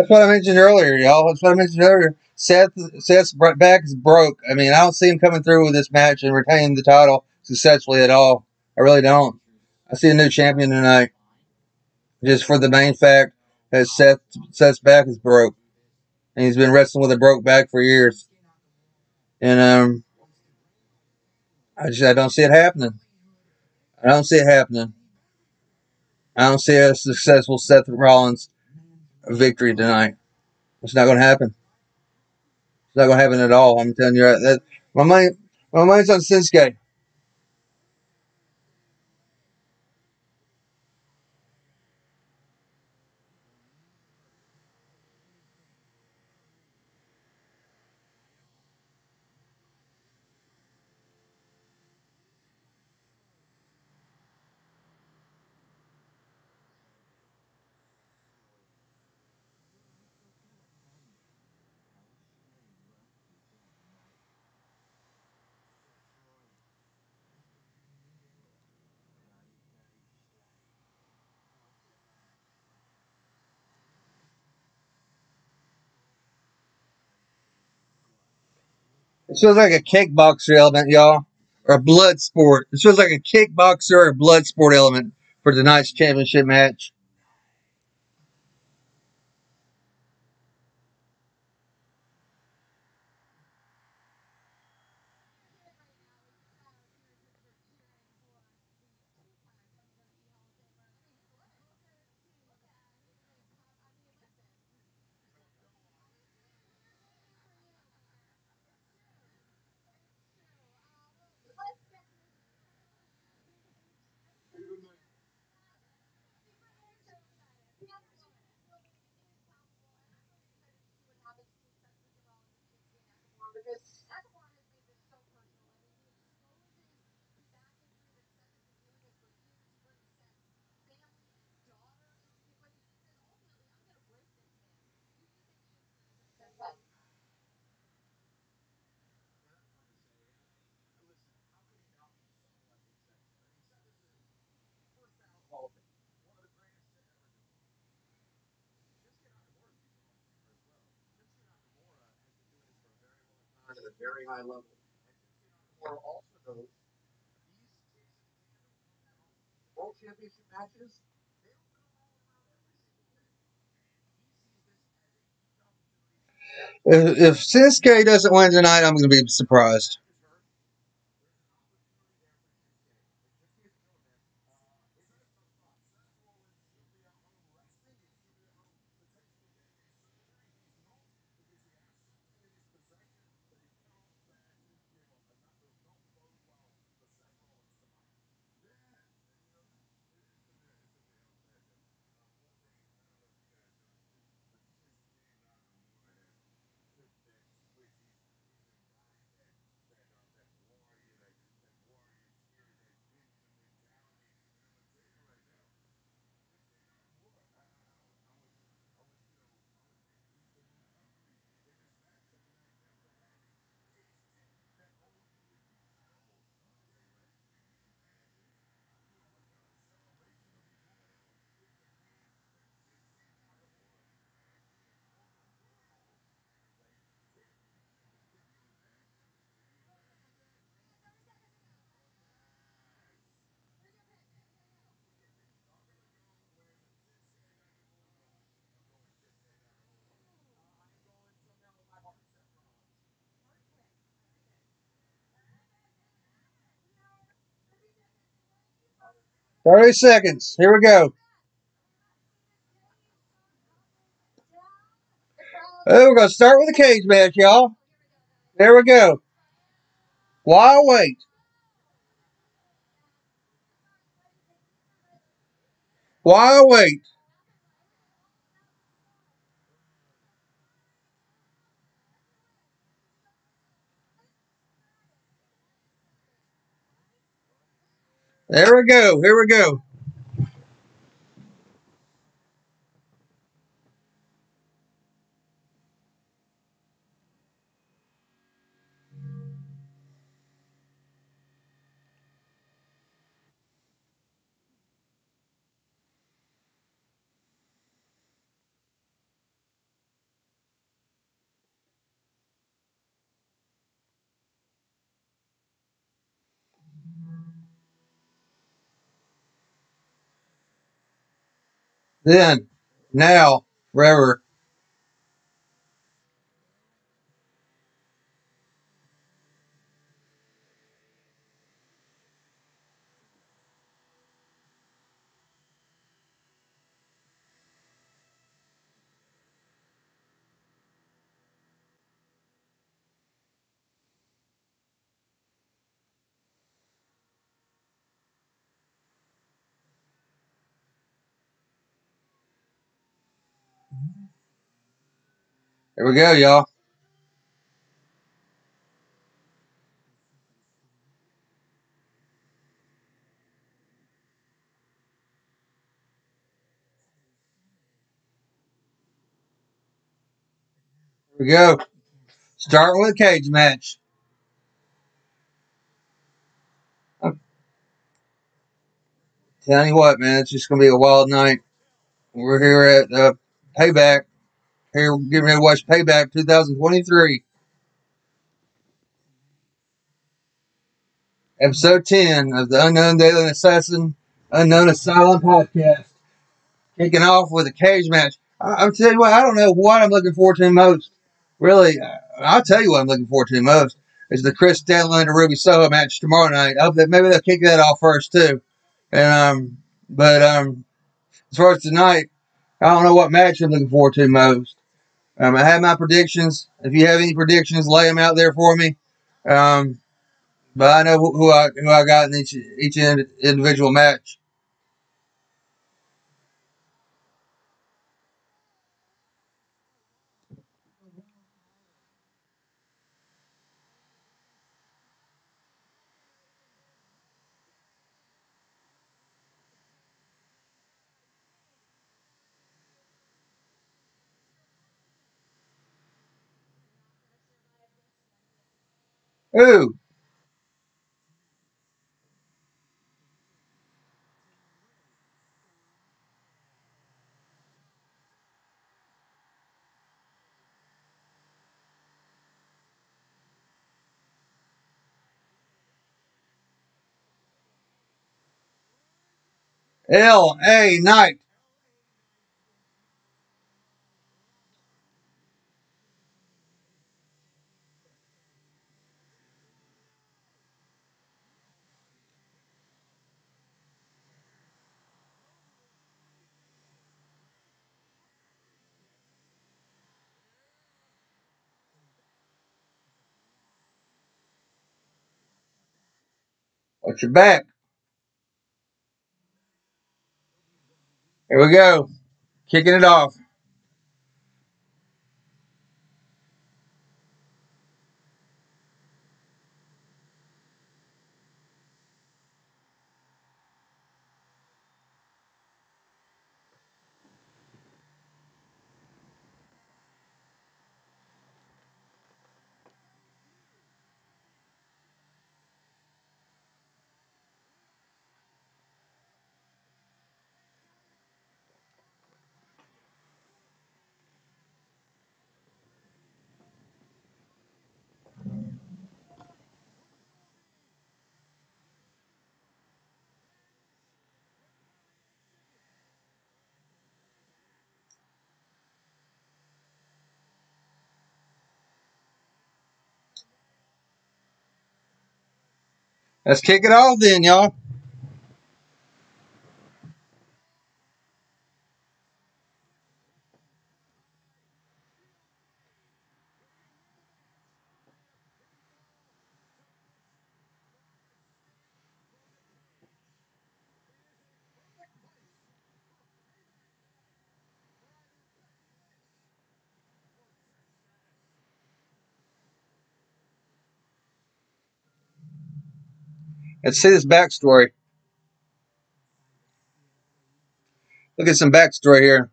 That's what I mentioned earlier, y'all. That's what I mentioned earlier. Seth Seth's back is broke. I mean, I don't see him coming through with this match and retaining the title successfully at all. I really don't. I see a new champion tonight. Just for the main fact that Seth Seth's back is broke. And he's been wrestling with a broke back for years. And um I just I don't see it happening. I don't see it happening. I don't see a successful Seth Rollins victory tonight. It's not going to happen. It's not going to happen at all. I'm telling you that. My mind, my mind's on Shinsuke. Feels like a kickboxer element, y'all. or a blood sport. This feels like a kickboxer or blood sport element for tonight's championship match. Very high level. Or also those world championship matches. If, if Shinsuke doesn't win tonight, I'm going to be surprised. Thirty seconds. Here we go. Oh, we're going to start with a cage match, y'all. There we go. Why wait? Why wait? There we go. Here we go. Then, now, forever. Here we go, y'all. Here we go. Starting with a cage match. I'm telling you what, man, it's just going to be a wild night. We're here at uh, Payback. Here, we're getting ready to watch Payback 2023. episode 10 of the Unknown the Alien Assassin, Unknown Asylum podcast. Kicking off with a cage match. I, I'm telling you what, I don't know what I'm looking forward to most. Really, I'll tell you what I'm looking forward to most is the Kris Statlander and Ruby Soho match tomorrow night. I hope that maybe they'll kick that off first too. And um, but um, as far as tonight, I don't know what match I'm looking forward to most. Um, I have my predictions. If you have any predictions, lay them out there for me. Um, but I know who, who I who I got in each each individual match. Ooh, L A Knight. Watch your back. Here we go. Kicking it off. Let's kick it off then, y'all. Let's see this backstory. Look at some backstory here.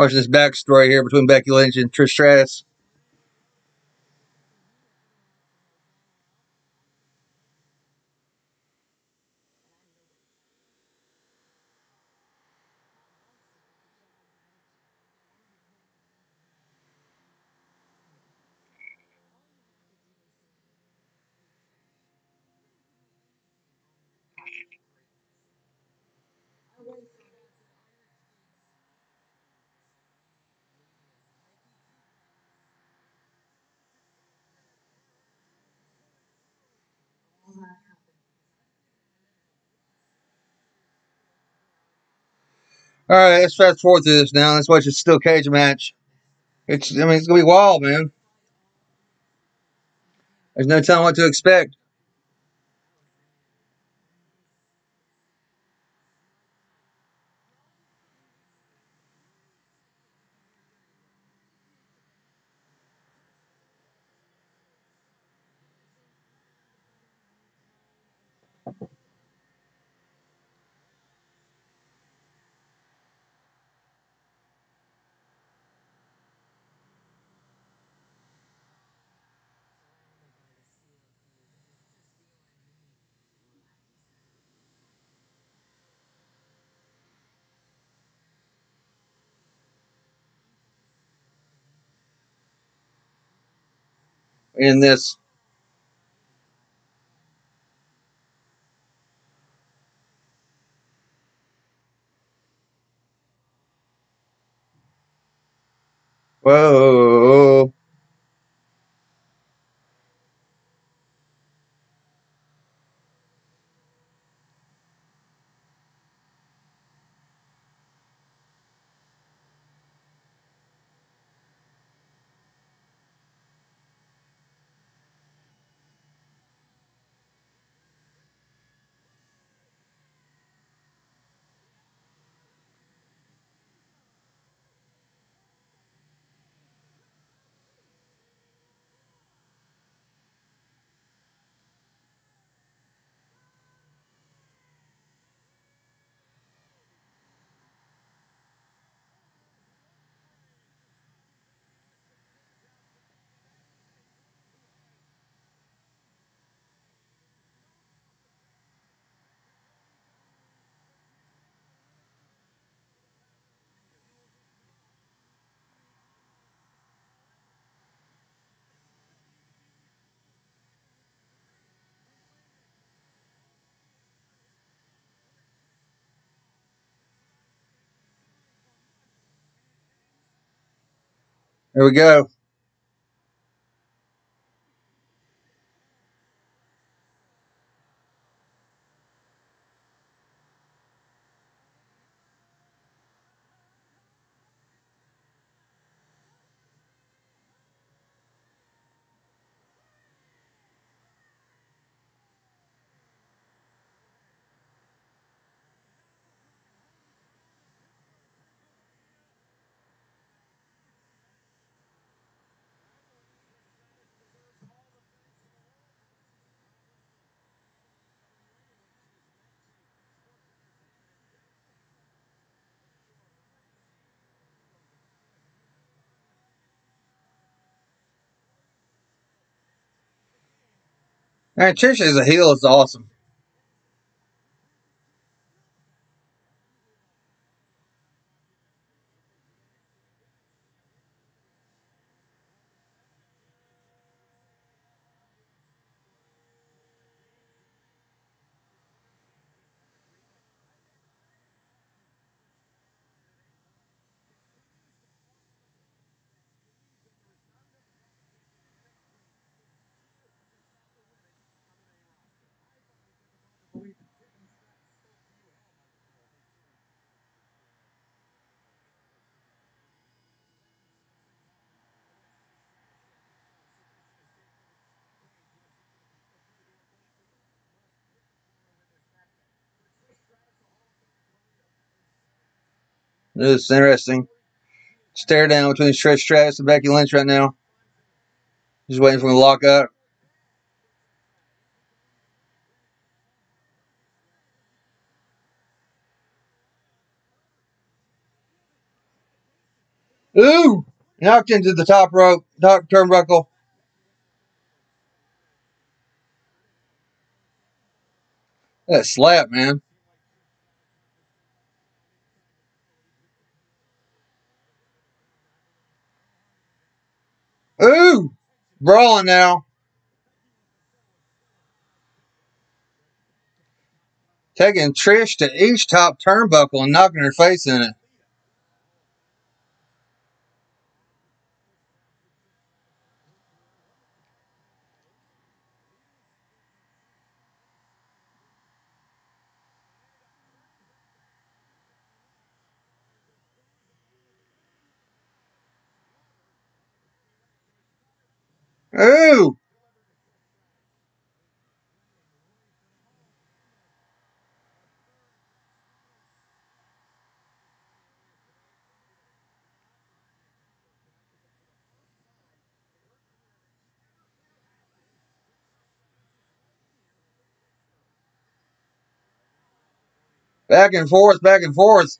Watch this backstory here between Becky Lynch and Trish Stratus. All right, let's fast forward to this now. Let's watch a steel cage match. It's, I mean, it's gonna be wild, man. There's no telling what to expect. In this. Whoa. There we go. Man, Trish as a heel is awesome. This is interesting. Stare down between Trish Stratus and Becky Lynch right now. Just waiting for them to lock up. Ooh! Knocked into the top rope, top turnbuckle. That slap, man. Ooh! Brawling now. Taking Trish to each top turnbuckle and knocking her face in it. Ooh! Back and forth, back and forth.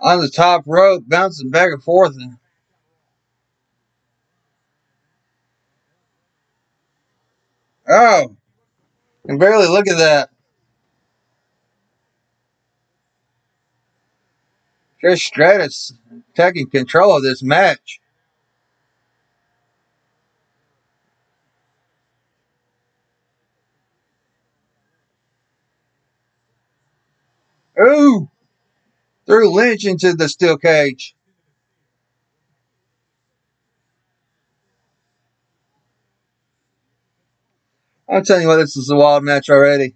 On the top rope, bouncing back and forth. And oh, can barely look at that. Trish Stratus taking control of this match. Ooh! Threw Lynch into the steel cage. I'm telling you what, this is a wild match already.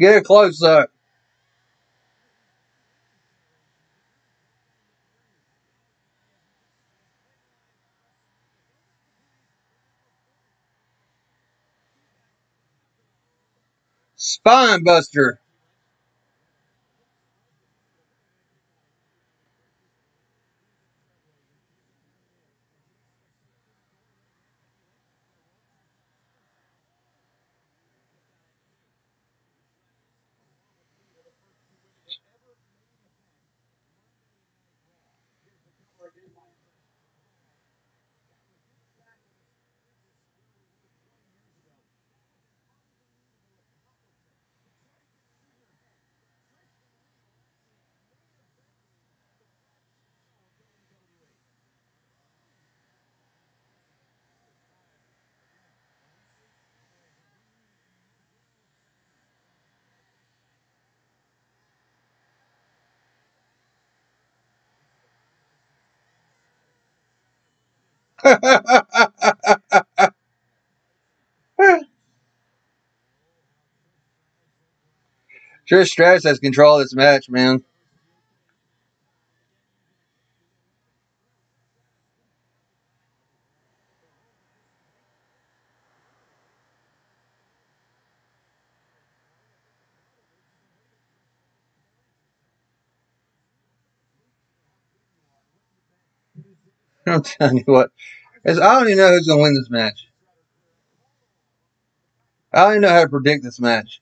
Get a close up. Spine buster. Trish Stratus has control of this match, man. I'm telling you what. I don't even know who's going to win this match. I don't even know how to predict this match.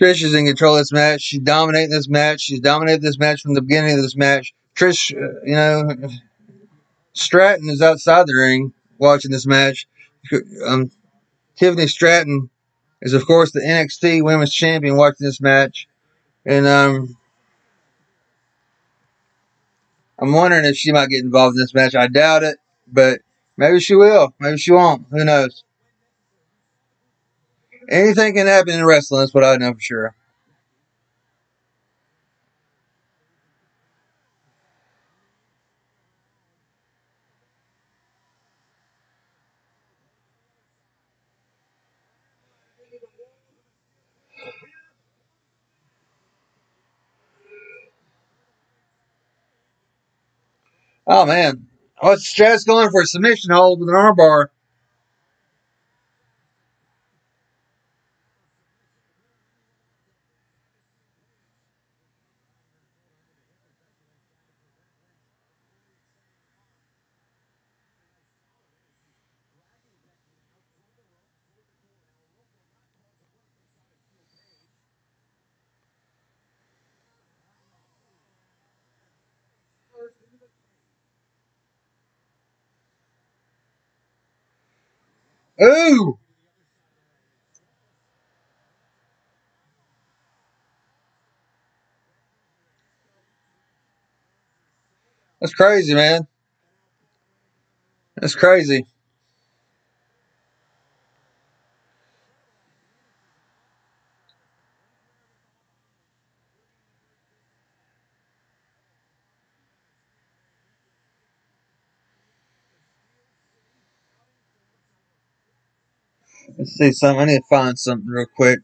Trish is in control of this match. She's dominating this match. She's dominated this match from the beginning of this match. Trish, uh, you know, Stratton is outside the ring watching this match. Um, Tiffany Stratton is, of course, the NXT Women's Champion watching this match. And um, I'm wondering if she might get involved in this match. I doubt it, but maybe she will. Maybe she won't. Who knows? Anything can happen in wrestling. That's what I know for sure. Oh man, what's Stratus going for a submission hold with an armbar? Ooh! That's crazy, man. That's crazy. See something. I need to find something real quick.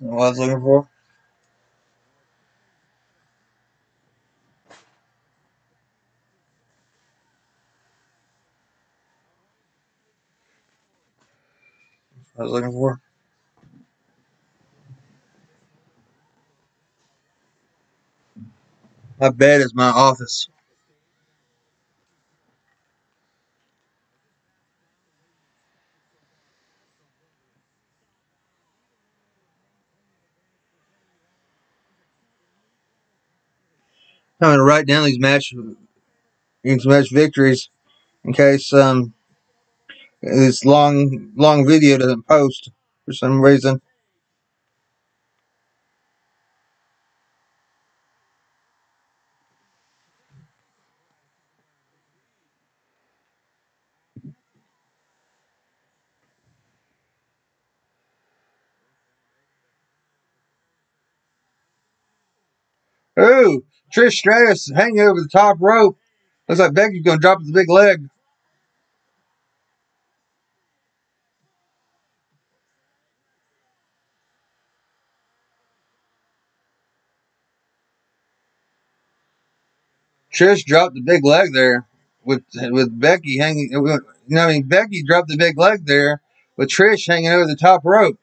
What I was looking for. I was looking for. My bed is my office. I'm gonna write down these match these match victories in case um this long long video doesn't post for some reason. Ooh, Trish Stratus hanging over the top rope. Looks like Becky's gonna drop the big leg. Trish dropped the big leg there with with Becky hanging. You know, I mean, Becky dropped the big leg there with Trish hanging over the top rope.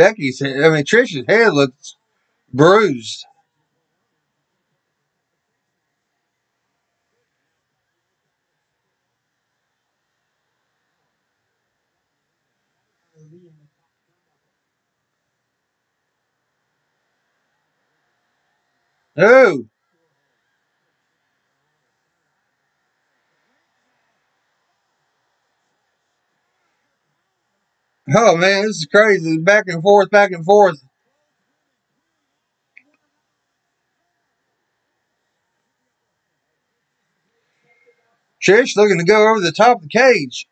Becky's, I mean, Trish's head looks bruised. Oh, oh man, this is crazy. Back and forth, back and forth. Trish looking to go over the top of the cage.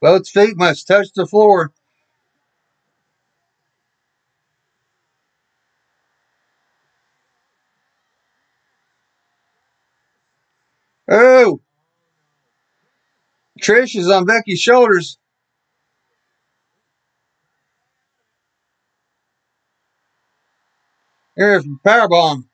Both feet must touch the floor. Oh, Trish is on Becky's shoulders. Here's powerbomb.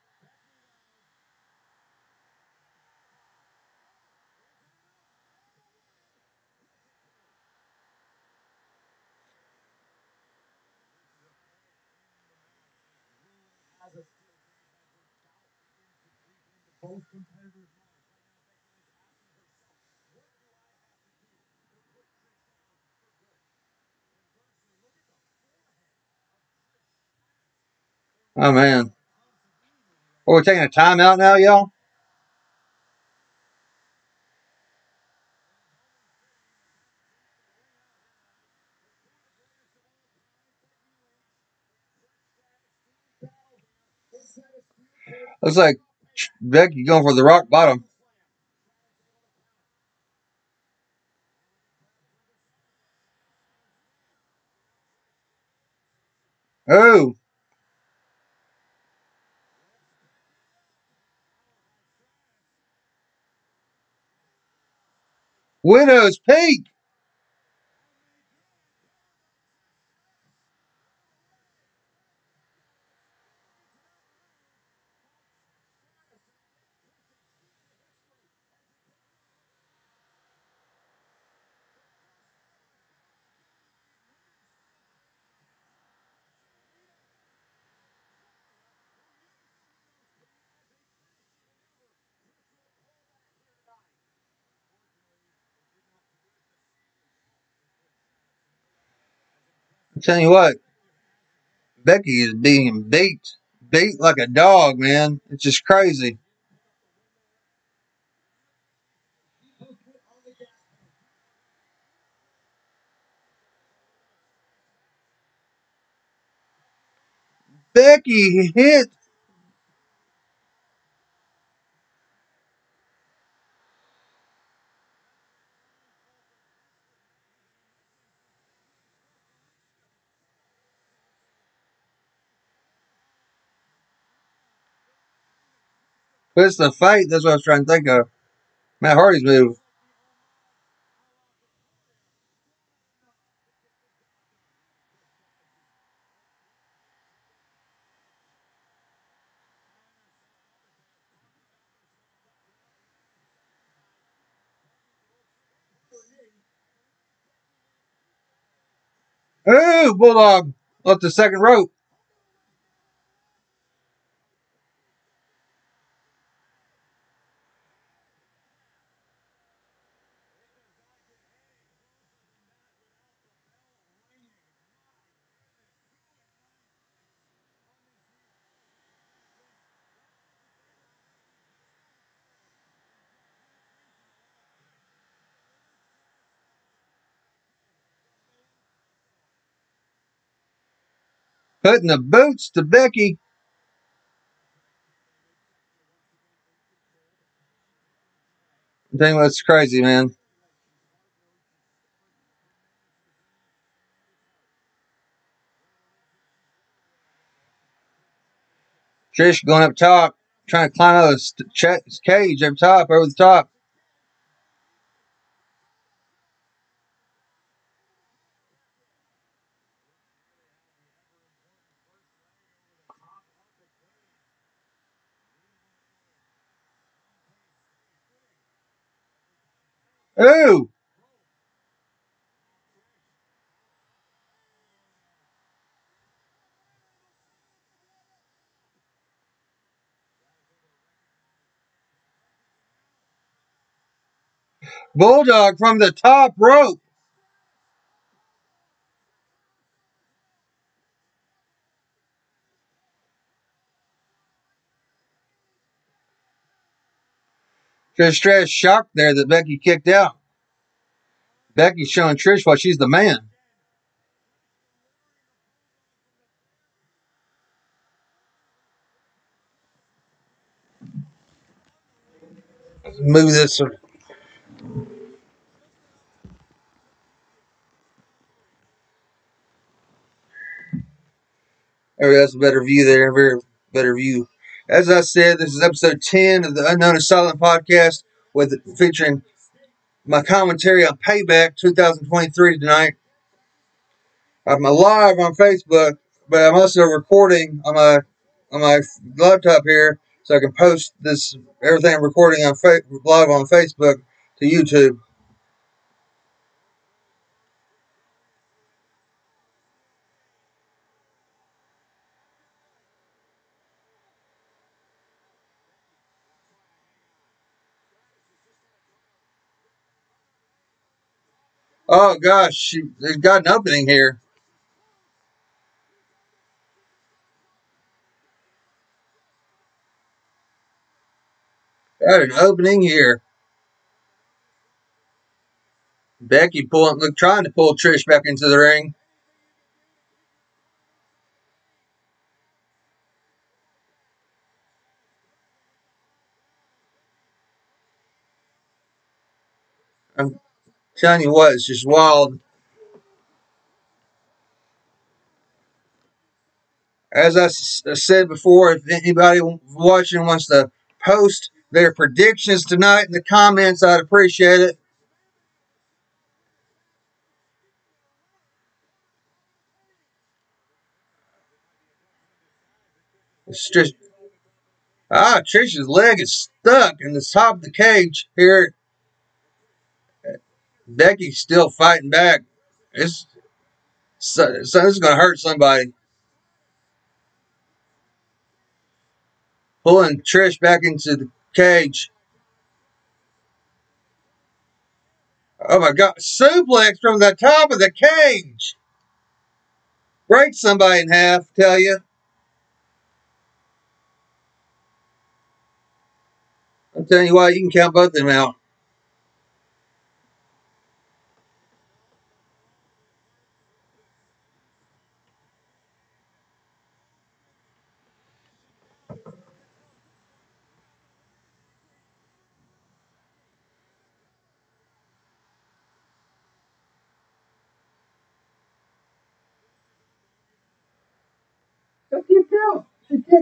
Oh man. Oh, we're taking a timeout now, y'all? Looks like Becky going for the rock bottom. Oh, Widow's Peak. I'm you what, Becky is being beat, beat like a dog, man. It's just crazy. Becky hit. Twist of Fate. That's what I was trying to think of. Matt Hardy's move. Ooh, Bulldog off the second rope. Putting the boots to Becky. Telling you crazy, man. Trish going up top, trying to climb out of the cage up top, over the top. Ooh! Bulldog from the top rope. Trish Stratus shocked there that Becky kicked out. Becky's showing Trish why she's the man. Let's move this. There, that's a better view there. Very better view. As I said, this is episode 10 of the Unknown Asylum podcast with featuring my commentary on Payback 2023 tonight. I'm live on Facebook, but I'm also recording on my on my laptop here, so I can post this everything I'm recording on fa- live on Facebook to YouTube. Oh gosh, there's got an opening here. Got an opening here. Becky pulling, look, trying to pull Trish back into the ring. I'm telling you what, it's just wild. As I said before, if anybody watching wants to post their predictions tonight in the comments, I'd appreciate it. It's just ah, Trish's leg is stuck in the top of the cage here. Becky's still fighting back. It's so, so this is gonna hurt somebody. Pulling Trish back into the cage. Oh my god, suplex from the top of the cage. Break somebody in half, tell you. I'm telling you why, you can count both of them out.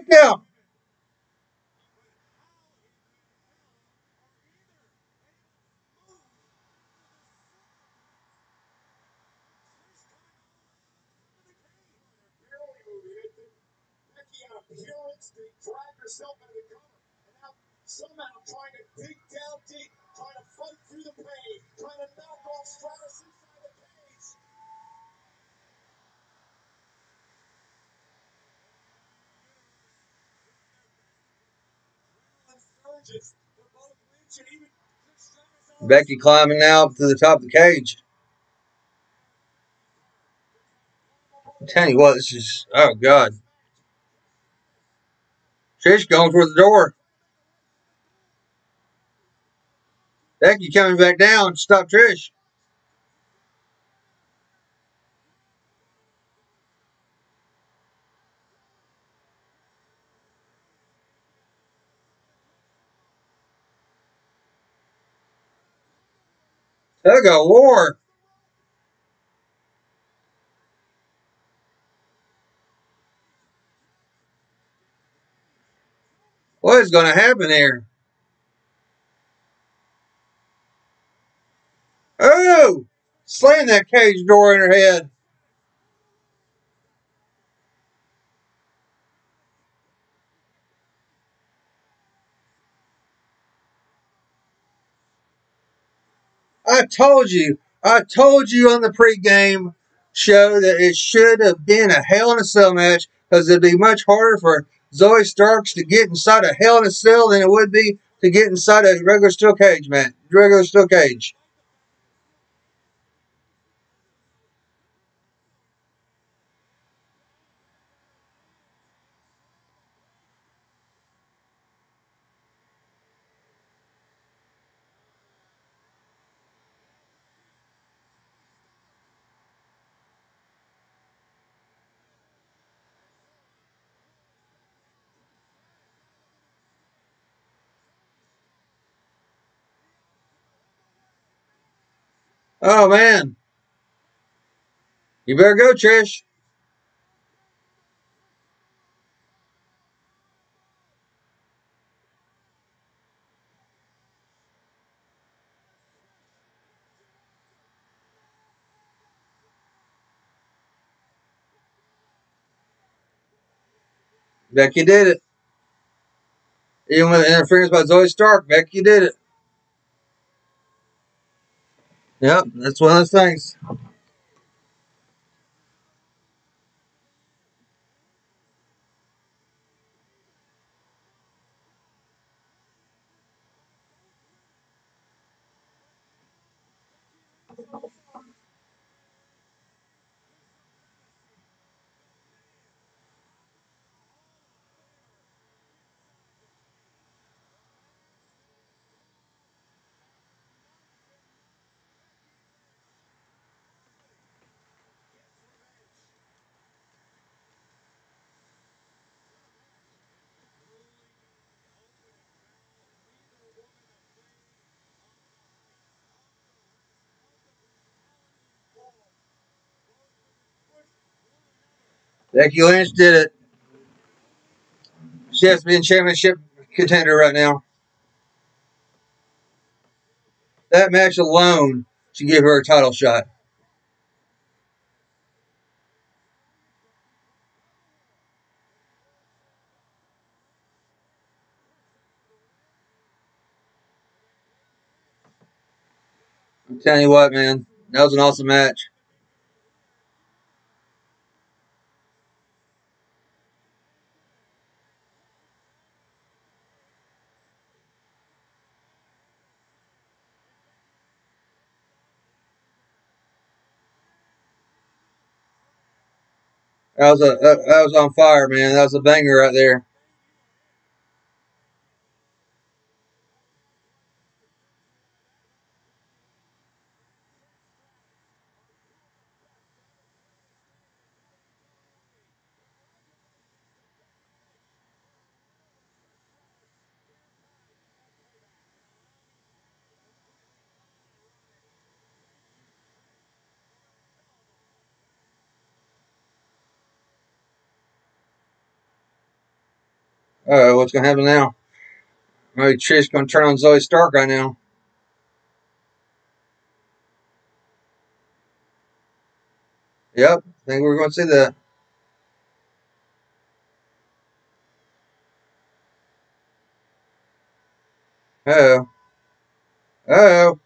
kicked somehow trying to dig down deep, trying to fight through the pain, trying to knock off Stratus' Becky climbing now up to the top of the cage. I'm telling you what, this is oh god. Trish going for the door. Becky coming back down. Stop Trish. Tug of war. What is going to happen here? Oh! Slam that cage door in her head. I told you. I told you on the pregame show that it should have been a Hell in a Cell match because it'd be much harder for Zoey Starks to get inside a Hell in a Cell than it would be to get inside a regular steel cage match. Regular steel cage. Oh man. You better go, Trish. Becky did it. Even with interference by Zoey Stark, Becky did it. Yep, that's one of those things. Becky Lynch did it. She has to be in championship contender right now. That match alone should give her a title shot. I'm telling you what, man. That was an awesome match. That was a that, that was on fire, man. That was a banger right there. Uh oh, what's gonna happen now? Maybe Trish gonna turn on Zoey Stark right now. Yep, I think we're gonna see that. Uh oh. Uh oh.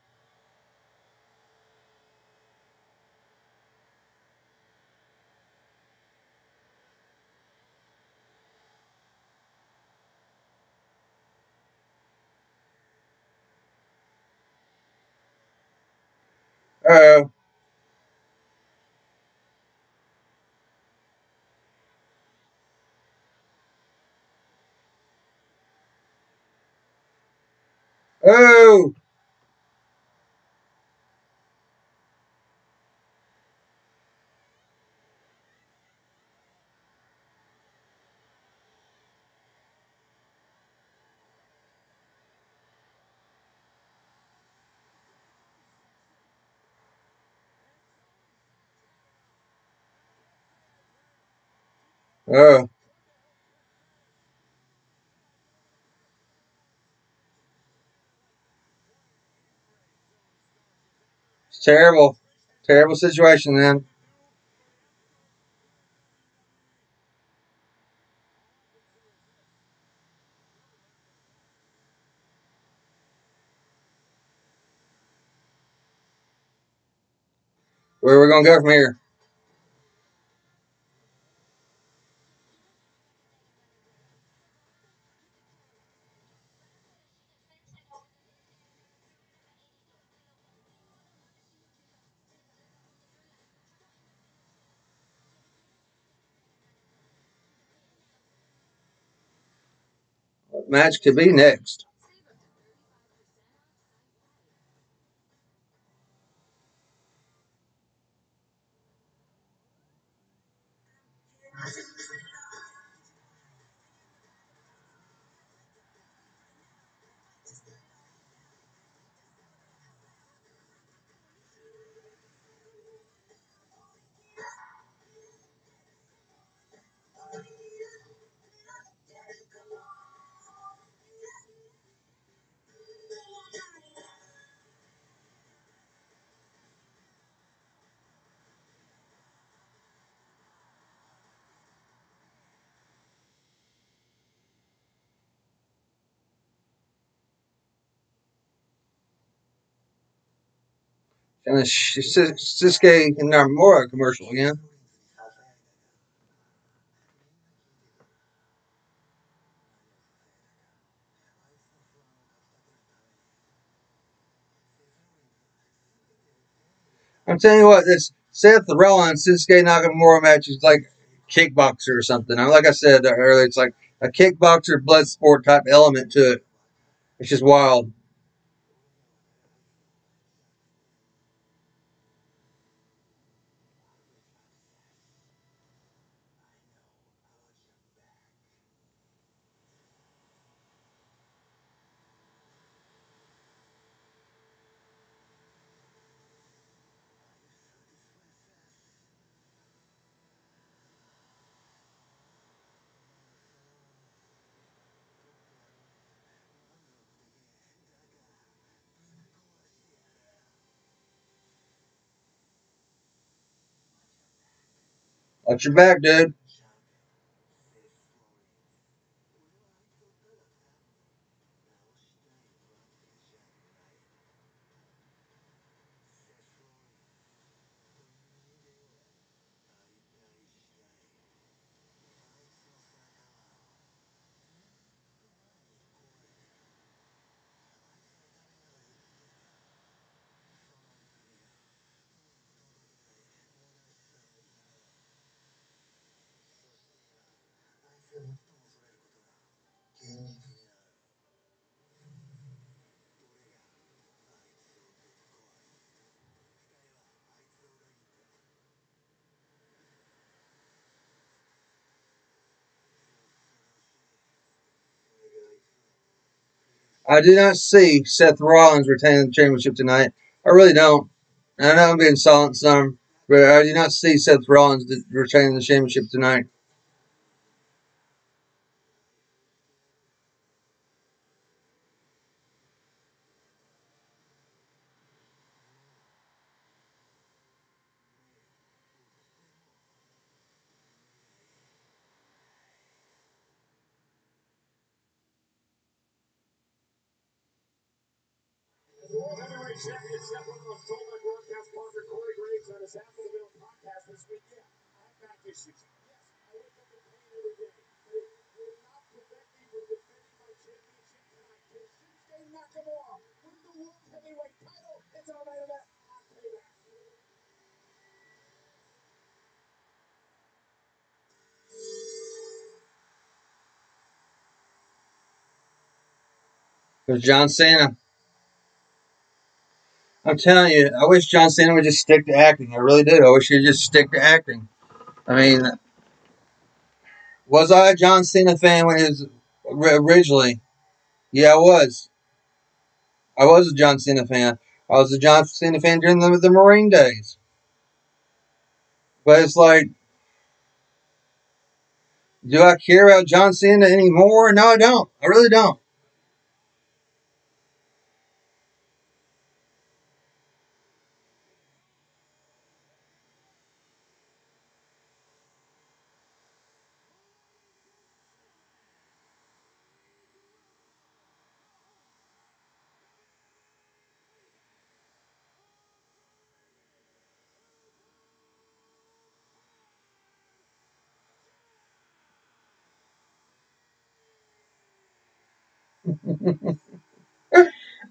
Uh, oh. Oh. Oh. It's terrible. Terrible situation, then. Where are we going to go from here? Match could be next? And and Nakamura commercial again. I'm telling you what, this Seth Rollins Shinsuke Nakamura match is like kickboxer or something. I'm like I said earlier, it's like a kickboxer blood sport type element to it. It's just wild. Watch your back, dude. I do not see Seth Rollins retaining the championship tonight. I really don't. I know I'm being silent some, but I do not see Seth Rollins retaining the championship tonight. Was John Cena. I'm telling you, I wish John Cena would just stick to acting. I really do. I wish he'd just stick to acting. I mean, was I a John Cena fan when he was originally? Yeah, I was. I was a John Cena fan. I was a John Cena fan during the, the Marine days. But it's like, do I care about John Cena anymore? No, I don't. I really don't.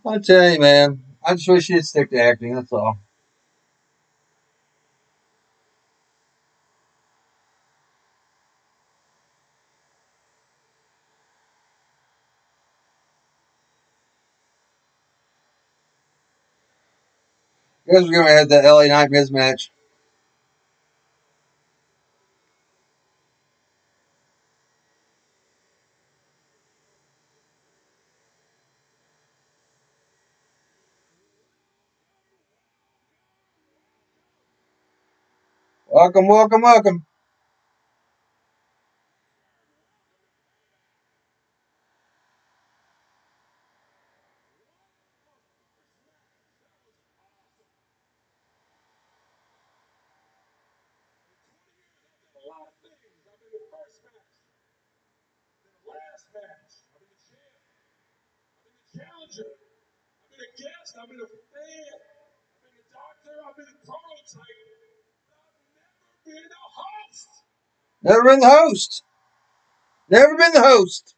I tell you, man, I just wish he'd stick to acting. That's all. Guys, we're gonna have the LA Knight Miz match. Welcome, welcome, welcome. A lot of things. I've been the first match. I've been the last match. I've been the champ. I've welcome, welcome. I've been a fan. I've been a doctor. I've been a prototype. But I've never been the host. Never been the host.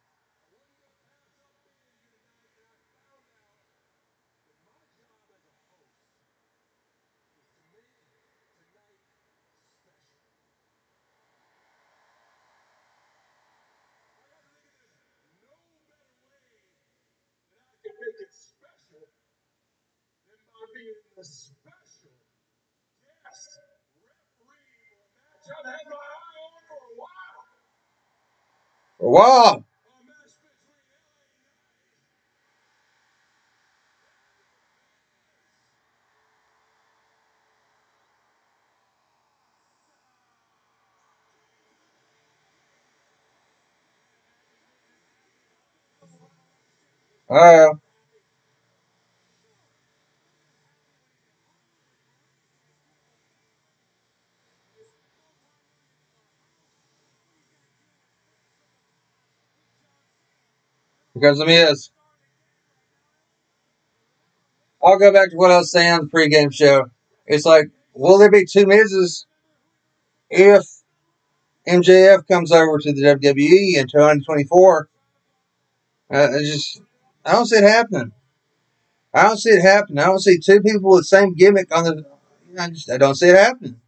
can make it special than by being the special guest referee for a match I've had my eye on for a while. Knight Uh, of me is. I'll go back to what I was saying on the pregame show. It's like, will there be two Miz's if MJF comes over to the WWE in 2024? Uh, it's just, I don't see it happening. I don't see it happening. I don't see two people with the same gimmick on the. I just, I don't see it happening.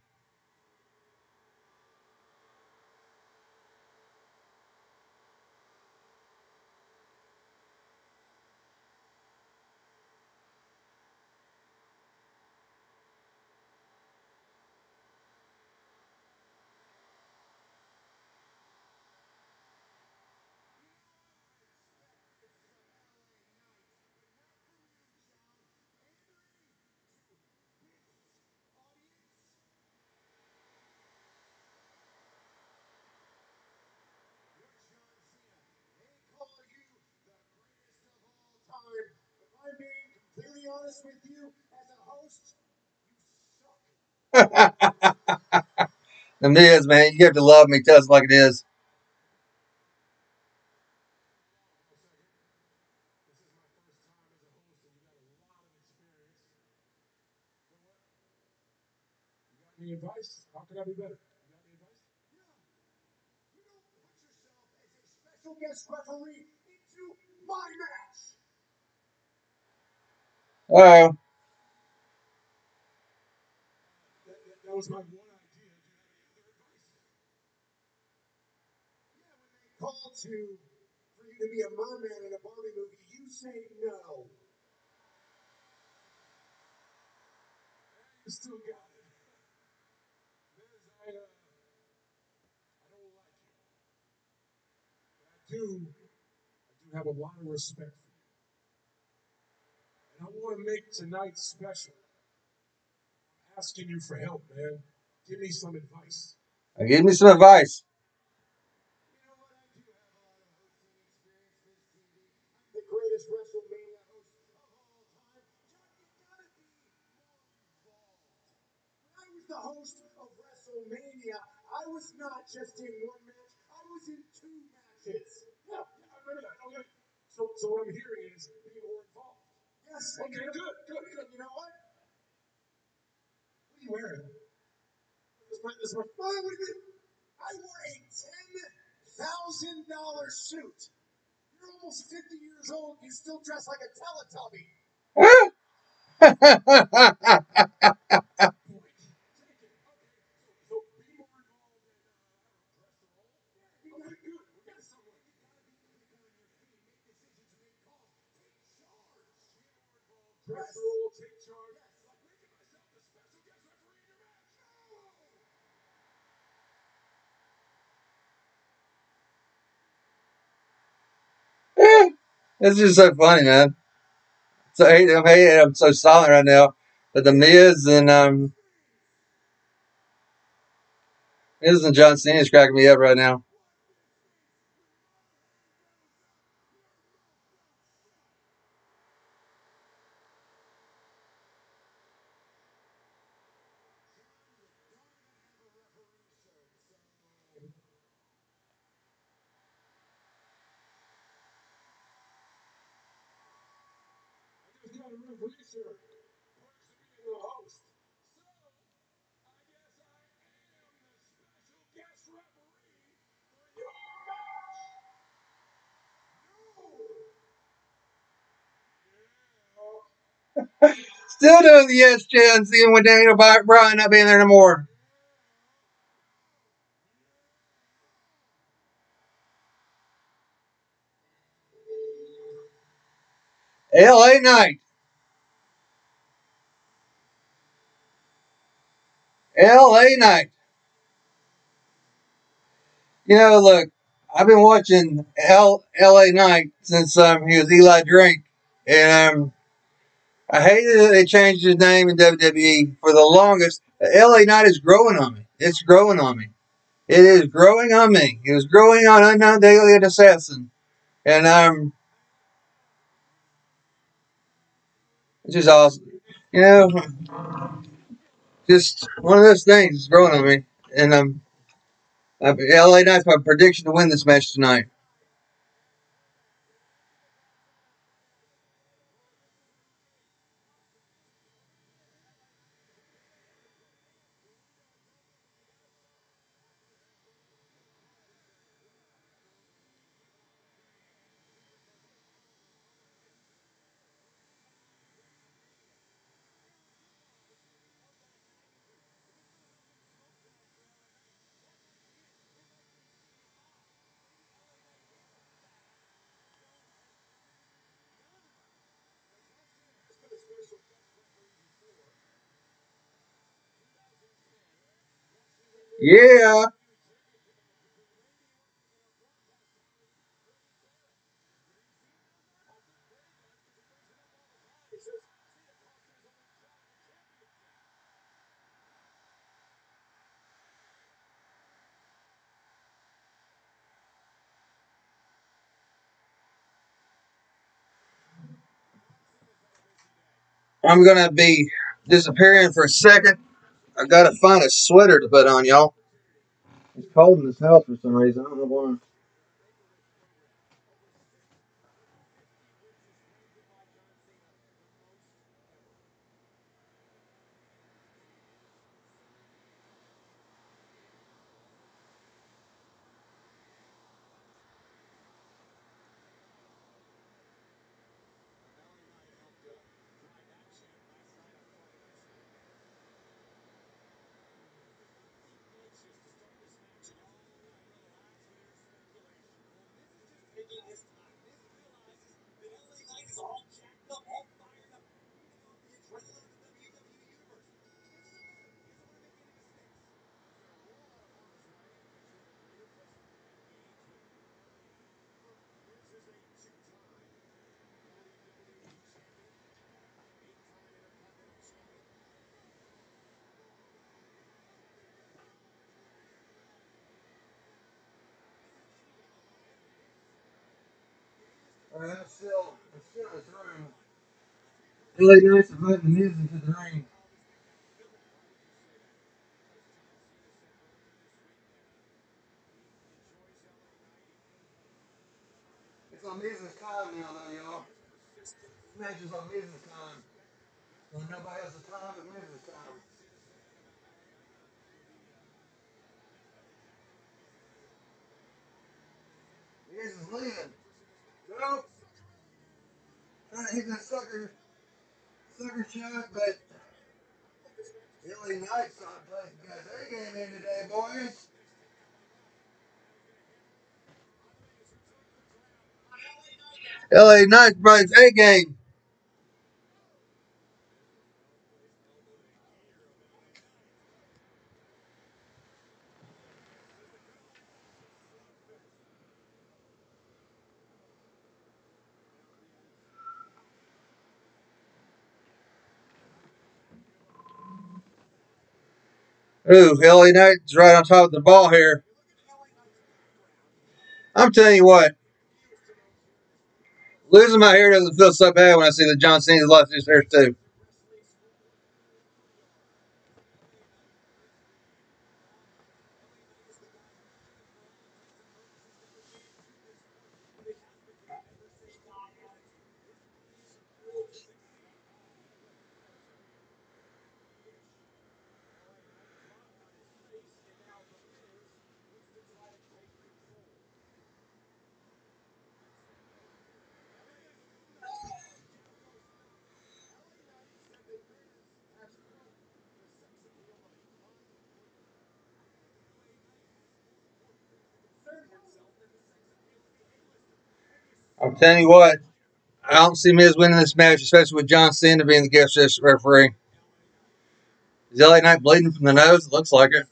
It is, man. You have to love me. just like it is. Any advice? How could I be better? special guest referee into my match. Uh-oh. That, that, that was my to for you to be a merman in a Barbie movie, you say no. You still got it. I, uh, I don't like you. But I do, I do have a lot of respect for you. And I want to make tonight special. I'm asking you for help, man. Give me some advice. give me some advice. You know what? I do have a lot of hosting experience, Miz TV. I'm the greatest WrestleMania host of all time. John, you gotta be more involved. When I was the host of WrestleMania, I was not just in one match, I was in two matches. Yeah, yeah, I remember that. Okay. So, so what I'm hearing is be more involved. Yes. Okay, good, good, good. You know what? What are you wearing? This is my, this is my, oh, what do you mean? I wore a ten thousand dollar suit. You're almost fifty years old. You still dress like a Teletubby. Point. Take it. Okay. So, so be more involved in uh, dress the role. Okay, good. We got someone. You gotta be quicker on your feet. Make decisions. Make calls. Take charge. Be more involved. Dress the role. Take charge. Yes. Like making myself the special guest referee in your match. No. It's just so funny, man. So I'm hating, I'm so silent right now. But the Miz and um, Miz and John Cena is cracking me up right now. I just got a referee shirt. Perks of being the host. So, I guess I am the special guest referee for your match. No. Doing the yes chant, seeing with Daniel Bryan not being there no more. LA Knight. LA Knight. You know, look, I've been watching L- LA Knight since um, he was Eli Drake. And um, I hated that they changed his name in WWE for the longest. LA Knight is growing on me. It's growing on me. It is growing on me. It was growing on Unknown the Alien Assassin. And um, it's just awesome. You know, just one of those things is growing on me. And um, uh, LA Knight's my prediction to win this match tonight. Has been a special guest referee before. Yeah. He says, see the costumes on the job championship. I'm going to be disappearing for a second. I got to find a sweater to put on, y'all. It's cold in this house for some reason. I don't know why. Alright, that's still, that's still room. LA Knights are putting the Miz into the ring. It's on time now, though, y'all. This match is on Miz's time. So nobody has the time but Miz's time. Miz is leaving. Nope. To hit sucker, sucker shot, but LA Knights not playing got their game in today, boys. LA Knights plays A game. Ooh, LA Knights right on top of the ball here. I'm telling you what, losing my hair doesn't feel so bad when I see that John Cena's lost his hair too. I'm you what, I don't see Miz winning this match, especially with John Cena being the guest referee. Is LA Knight bleeding from the nose? It looks like it.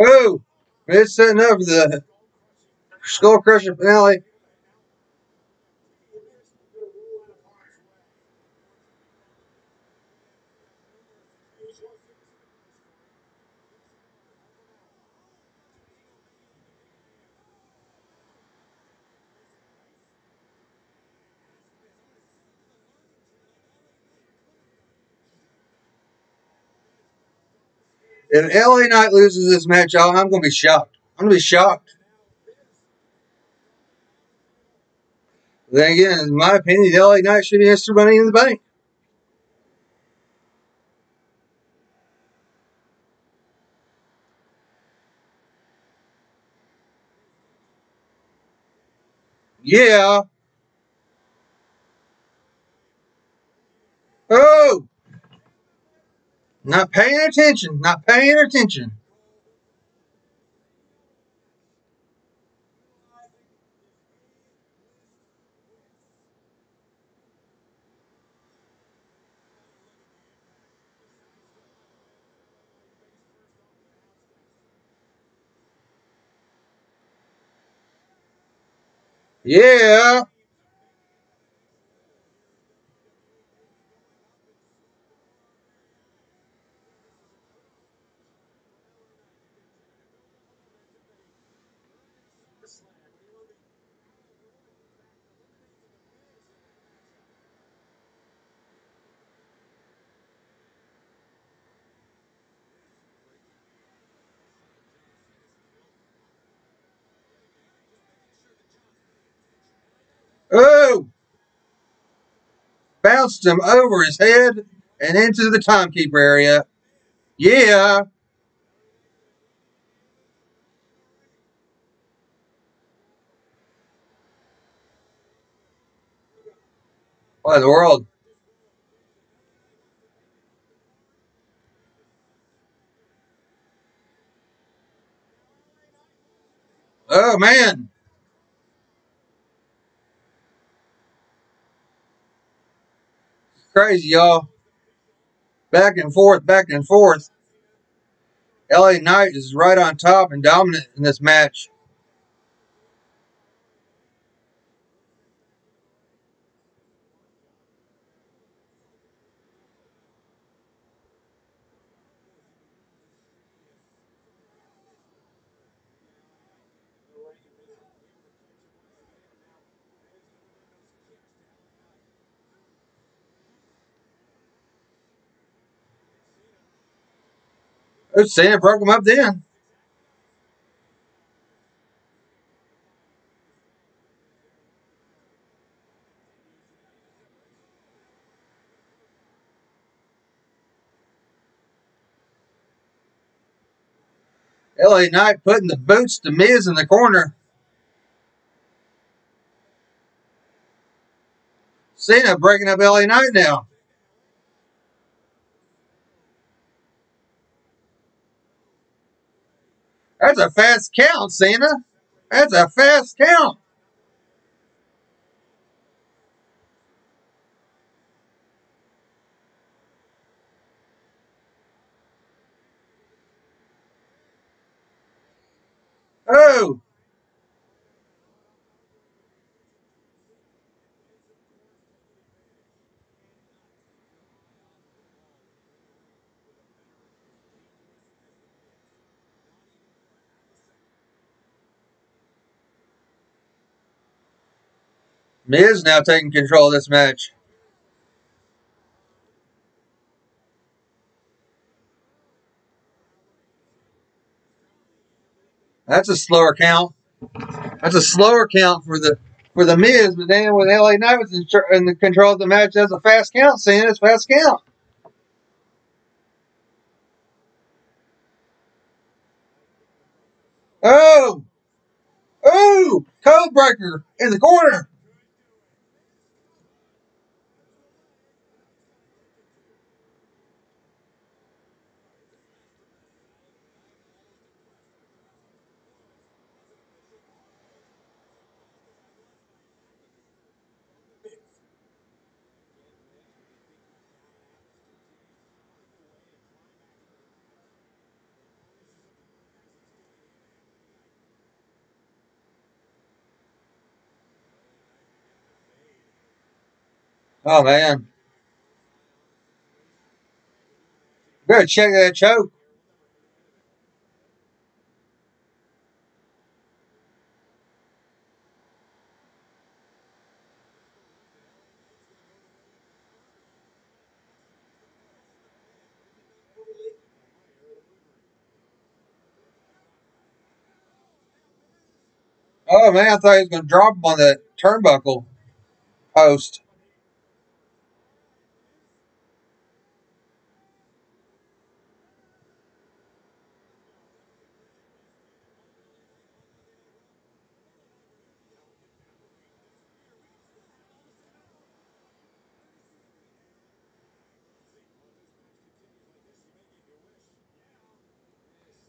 Oh, Miz setting up the Skull Crusher finale. If LA Knight loses this match, I'm going to be shocked. I'm going to be shocked. Then again, in my opinion, LA Knight should be Mr. Money in the Bank. Yeah. Oh! Not paying attention. Not paying attention. Yeah. Bounced him over his head and into the timekeeper area. Yeah. What in the world? Oh man. Crazy, y'all. Back and forth, back and forth. LA Knight is right on top and dominant in this match. Cena broke him up then. LA Knight putting the boots to Miz in the corner. Cena breaking up LA Knight now. That's a fast count, Cena. That's a fast count. Oh, Miz now taking control of this match. That's a slower count. That's a slower count for the for the Miz, but then with LA Knight was in, in the control of the match, that's a fast count. Cena, it's fast count. Oh, oh, code breaker in the corner. Oh man, better check that choke. Oh man, I thought he was gonna drop him on that turnbuckle post.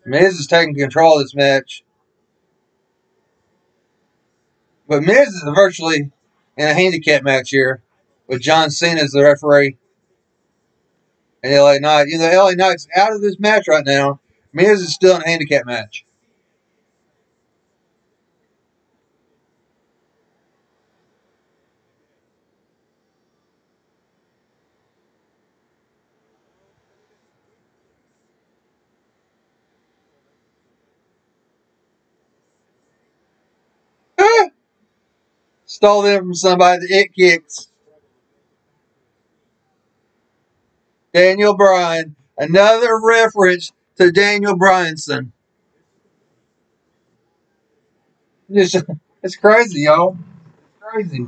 Miz is taking control of this match. But Miz is virtually in a handicap match here with John Cena as the referee and LA Knight. You know, LA Knight's out of this match right now. Miz is still in a handicap match. Stole them from somebody it kicks. Daniel Bryan. Another reference to Daniel Bryanson. It's, it's crazy, y'all. It's crazy.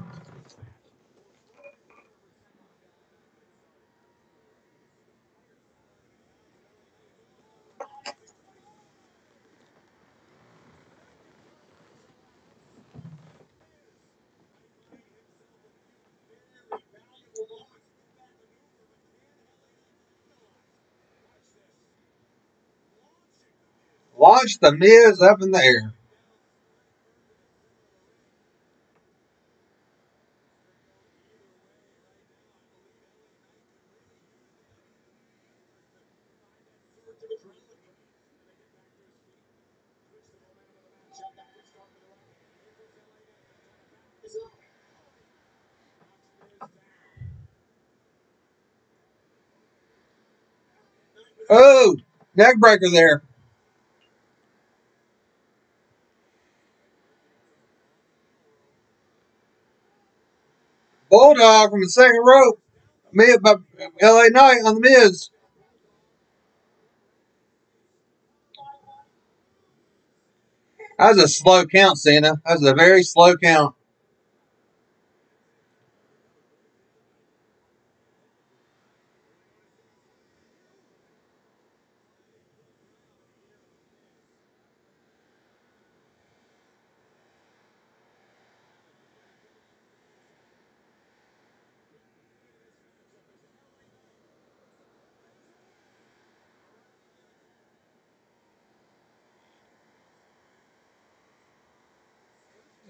Launch the Miz up in the air. Oh, neck breaker there. Bulldog from the second rope. Me, but LA Knight on the Miz. That was a slow count, Cena. That was a very slow count.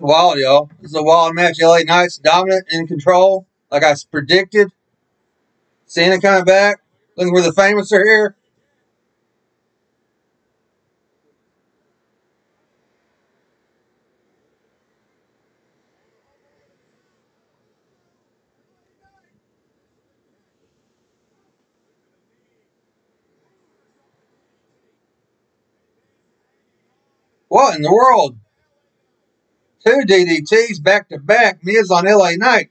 Wild, y'all. This is a wild match. LA Knight's dominant in control, like I predicted. Cena coming back. Looking for the famous are here. What in the world? Two DDTs back to back. Miz on LA Knight.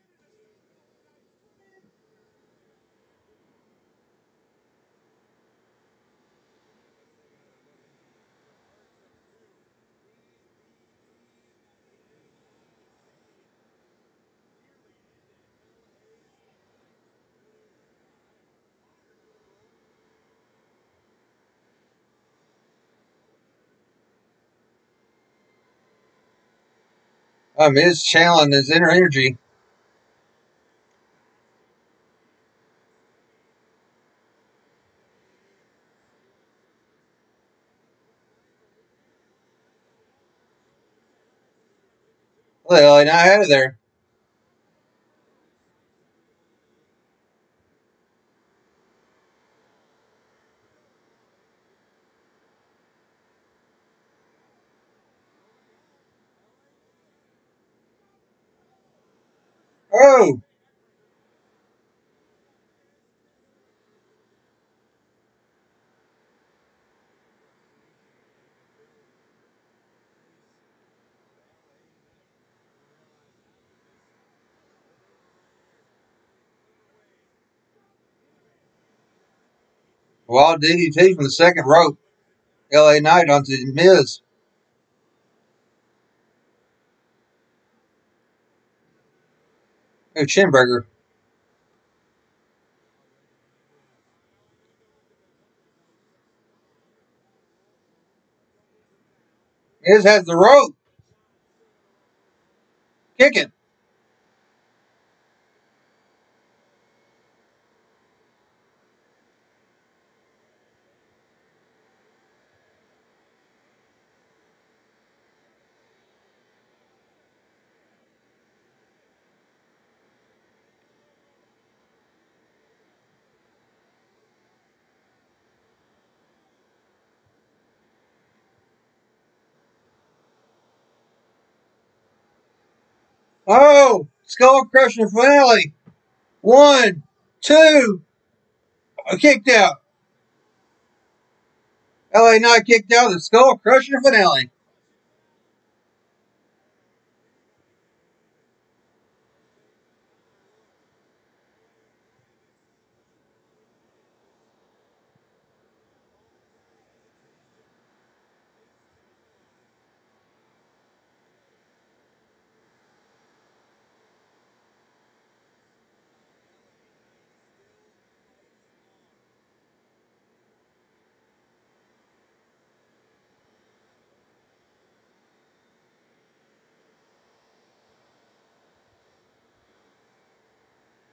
Um, his channeling his inner energy. LA Knight out of there. Oh, wild DDT from the second rope. LA Knight onto Miz. Oh, Chinburger. Miz has the rope. Kicking. Oh, skull Crusher finale. One, two. Oh, kicked out. LA Knight kicked out the skull Crusher finale.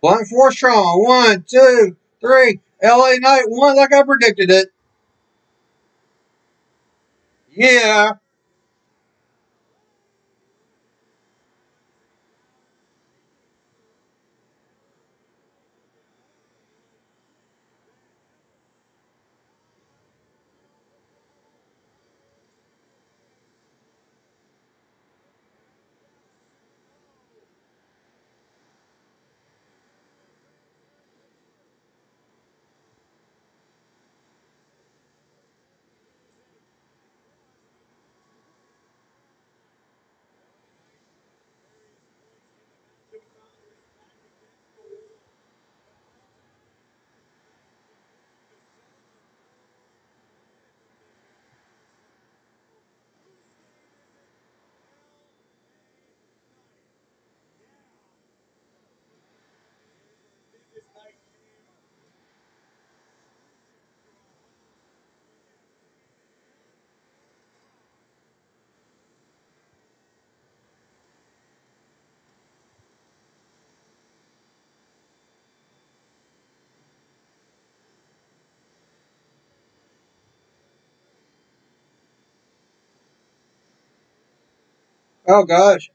Blunt Force Trauma. One, two, three. LA Knight won like I predicted it. Yeah. Oh gosh.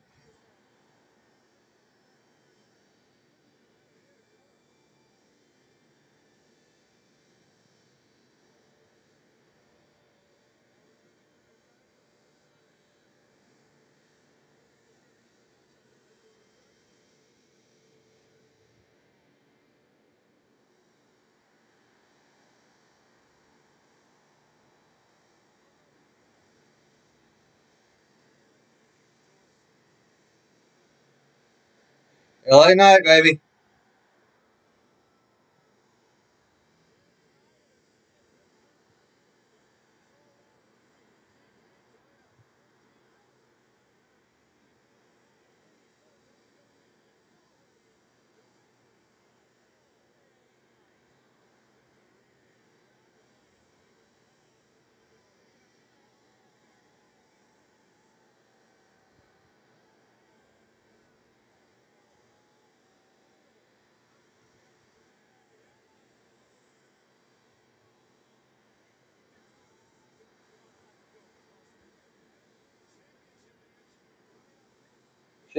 LA Knight, baby.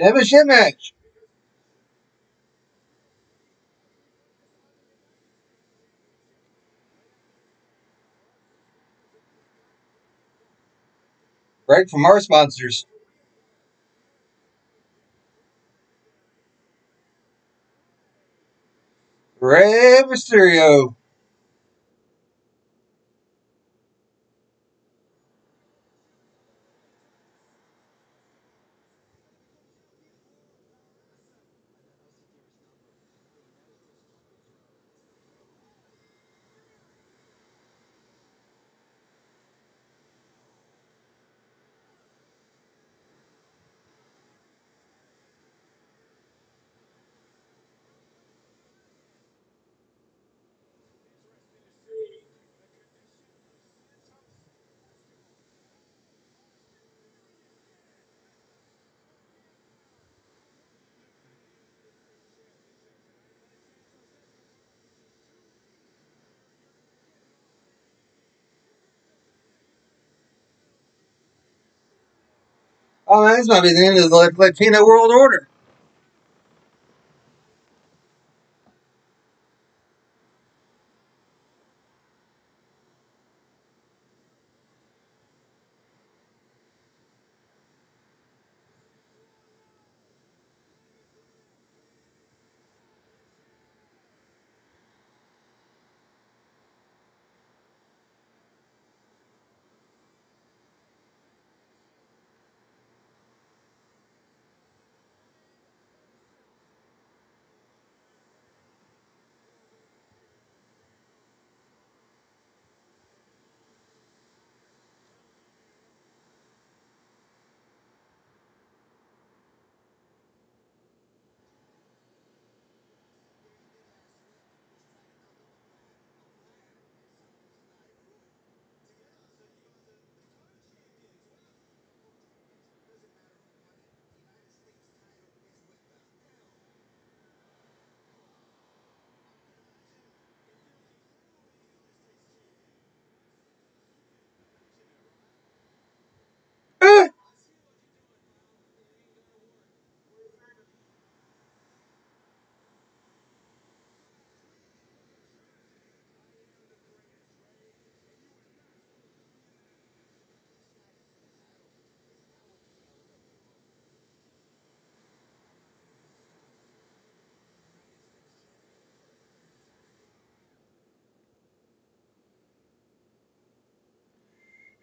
Championship match. Break from our sponsors. Rey Mysterio. Oh this might be the end of the Latino World Order.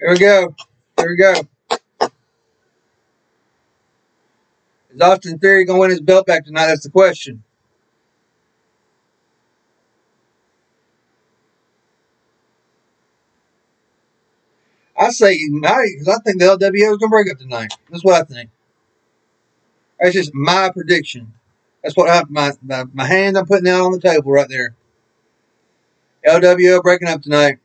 Here we go. Here we go. Is Austin Theory going to win his belt back tonight? That's the question. I say tonight because I think the LWO is going to break up tonight. That's what I think. That's just my prediction. That's what I, my, my my hands I'm putting out on the table right there. LWO breaking up tonight.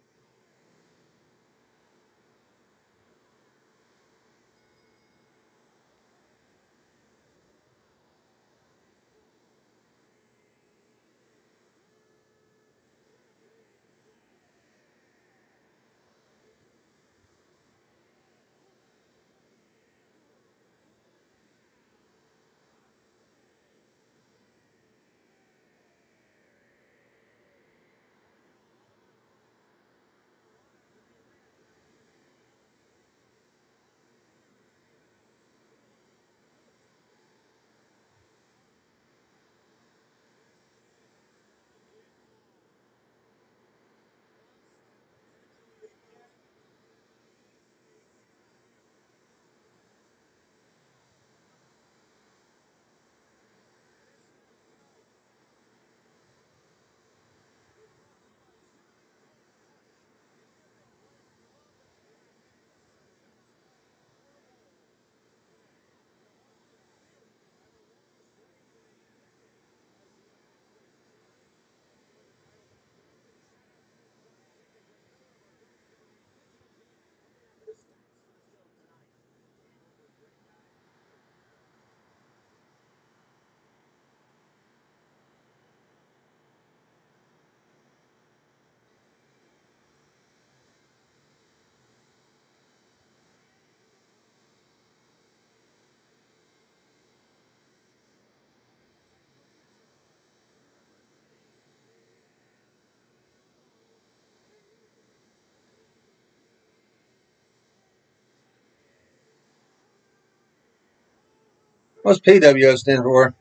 What's PWO stand for?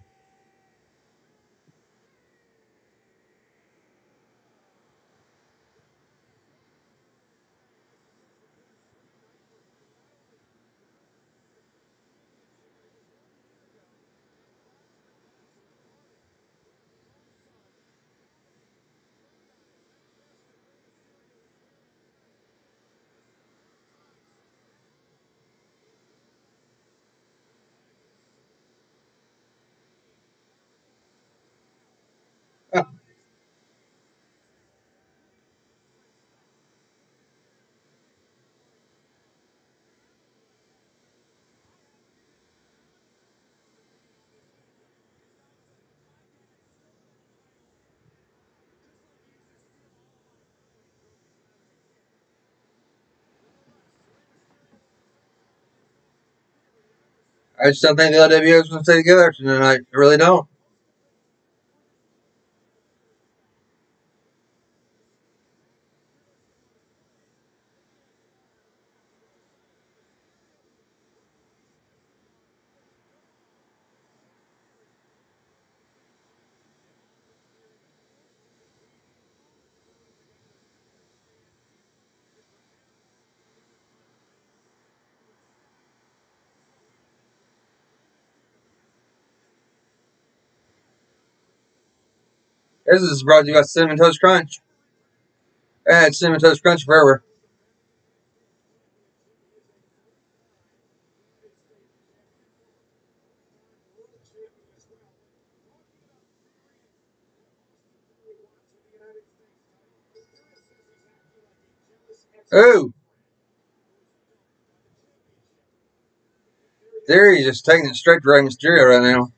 I just don't think the LWO is going to stay together tonight. I really don't. This is brought to you by Cinnamon Toast Crunch. And Cinnamon Toast Crunch forever. Ooh. Theory's just taking it straight to Rey Mysterio right now.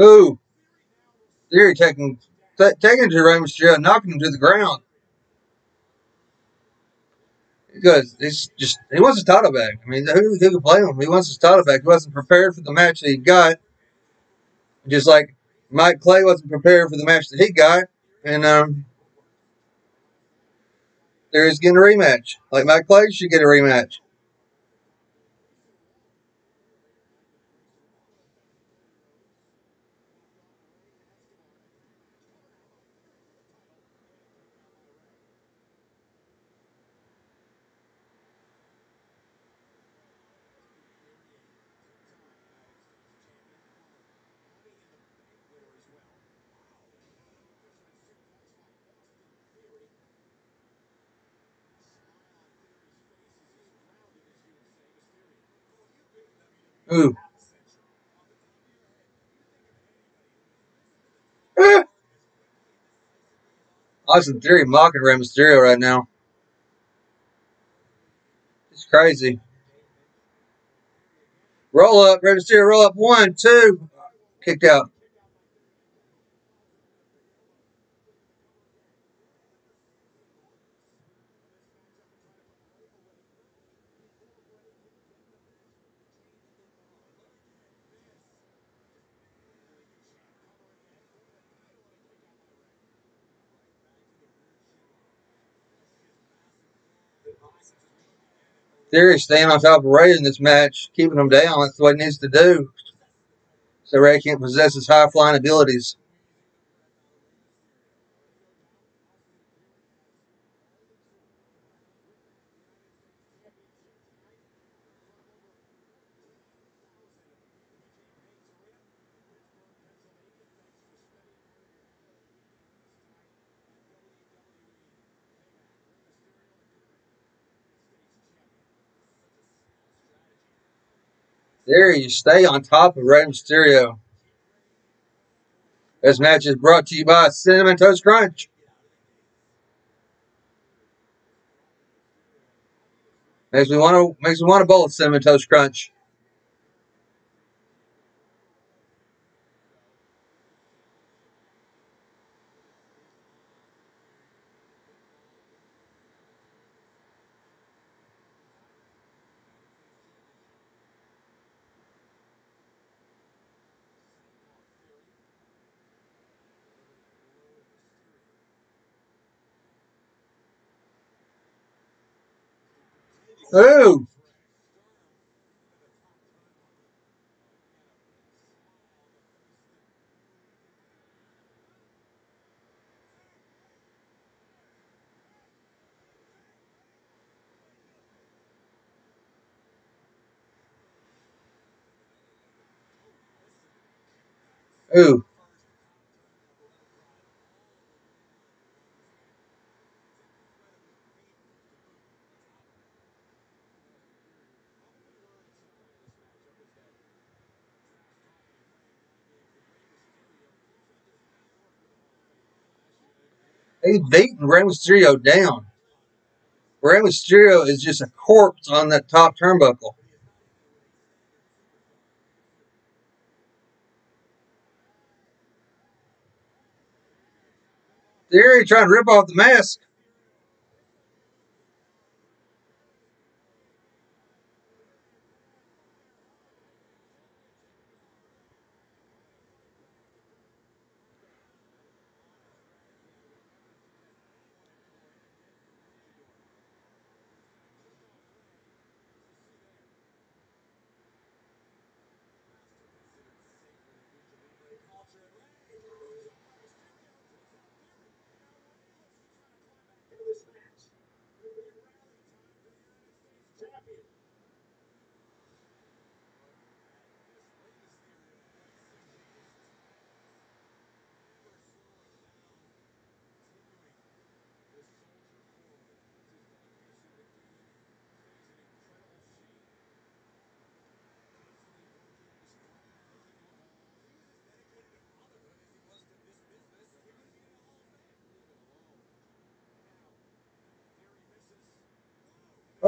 Ooh, Theory taking taking Rey Mysterio, knocking him to the ground. Because he's just he wants his title back. I mean, who, who could blame him? He wants his title back. He wasn't prepared for the match that he got. Just like Mike Clay wasn't prepared for the match that he got, and um, there is getting a rematch. Like Mike Clay should get a rematch. Ooh. Ah. Austin Theory mocking Rey Mysterio right now. It's crazy. Roll up, Rey Mysterio, roll up. One, two. Kicked out. Theory staying on top of Rey in this match, keeping him down. That's what he needs to do. So Rey can't possess his high flying abilities. There you stay on top of Rey Mysterio. This match is brought to you by Cinnamon Toast Crunch. Makes me want to makes me want a bowl of Cinnamon Toast Crunch. Ooh. Ooh. He's beating Rey Mysterio down. Rey Mysterio is just a corpse on that top turnbuckle. Theory trying to rip off the mask.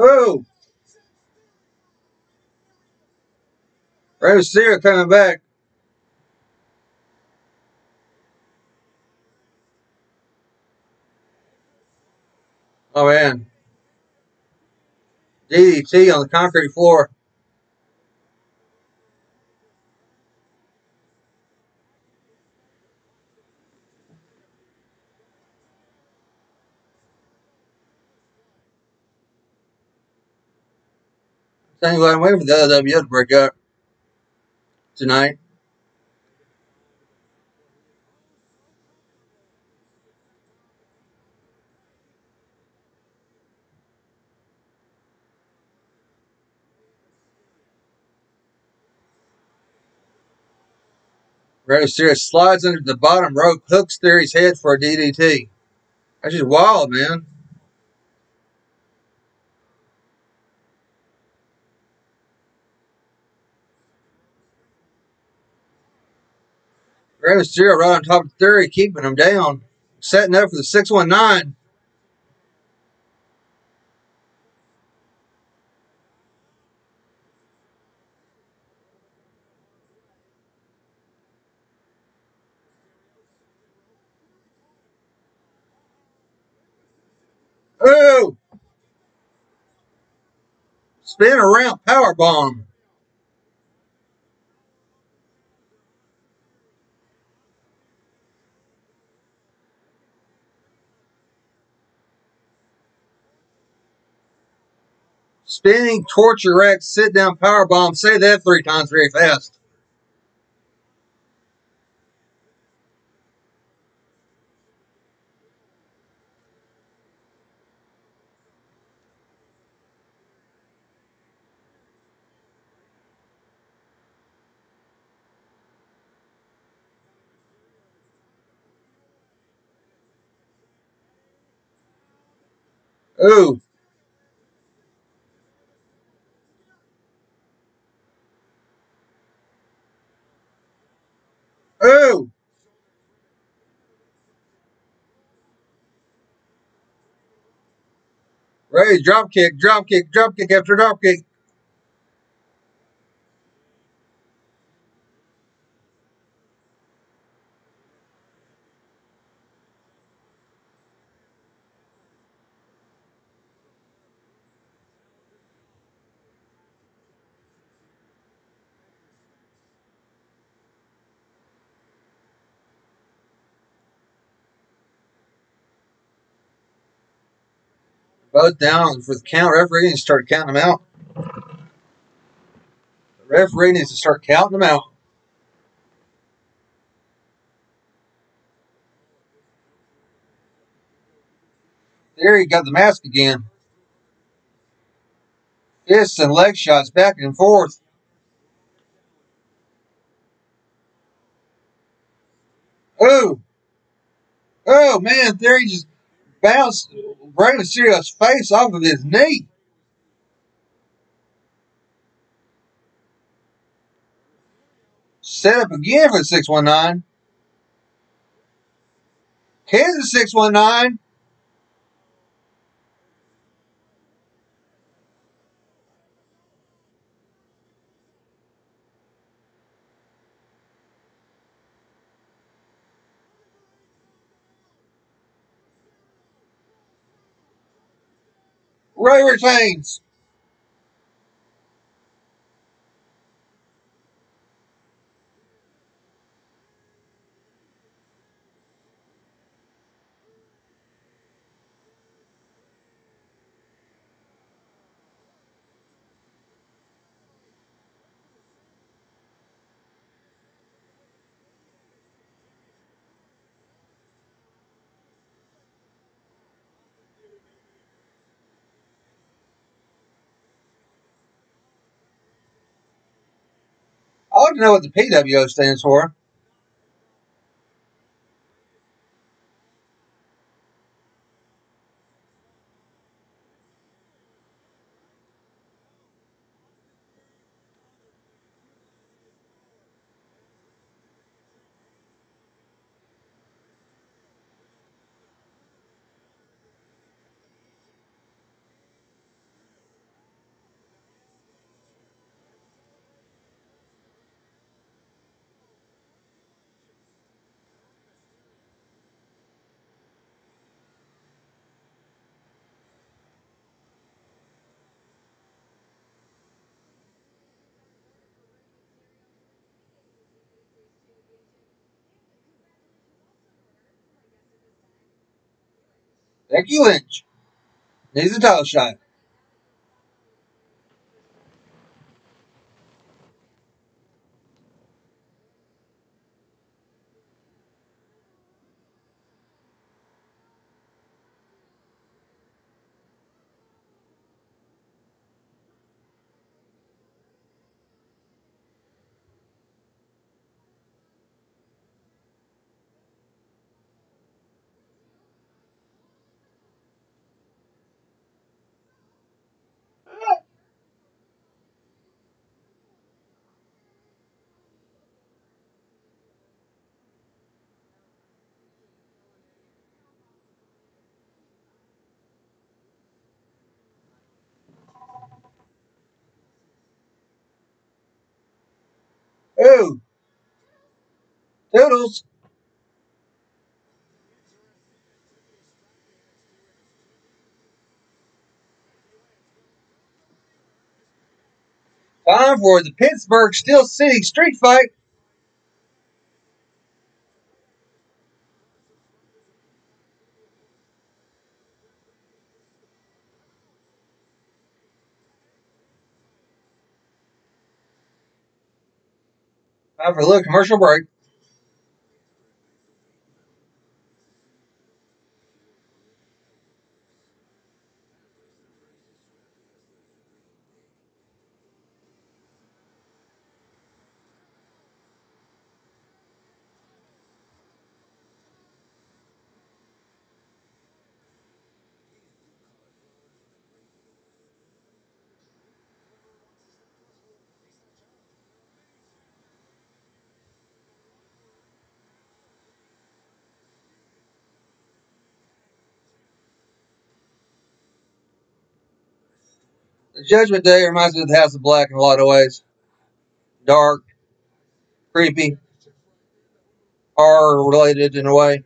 Whoa! Roseer coming back. Oh man. DDT on the concrete floor. What, I'm waiting for the WWE to break up tonight. Rey Mysterio slides under the bottom rope, hooks Theory's head for a DDT. That's just wild, man. Rey Mysterio right on top of Theory, keeping him down. Setting up for the 619. Ooh! Spin around power bomb. Spinning torture X, sit down power bomb. Say that three times very fast. Ooh. Ooh. Rey, drop kick, drop kick, drop kick after drop kick. Both down for the count. Referee needs to start counting them out. The referee needs to start counting them out. There he got the mask again. Fists and leg shots back and forth. Oh, oh man, Theory just bounced Rey Mysterio's face off of his knee. Set up again for 619. Here's the 619. Rey like to know what the PWO stands for. Becky Lynch needs a title shot. Oh, Toodles. Time for the Pittsburgh Steel City Street Fight. Time for a little commercial break. Judgment Day reminds me of the House of Black in a lot of ways. Dark, creepy, horror related in a way.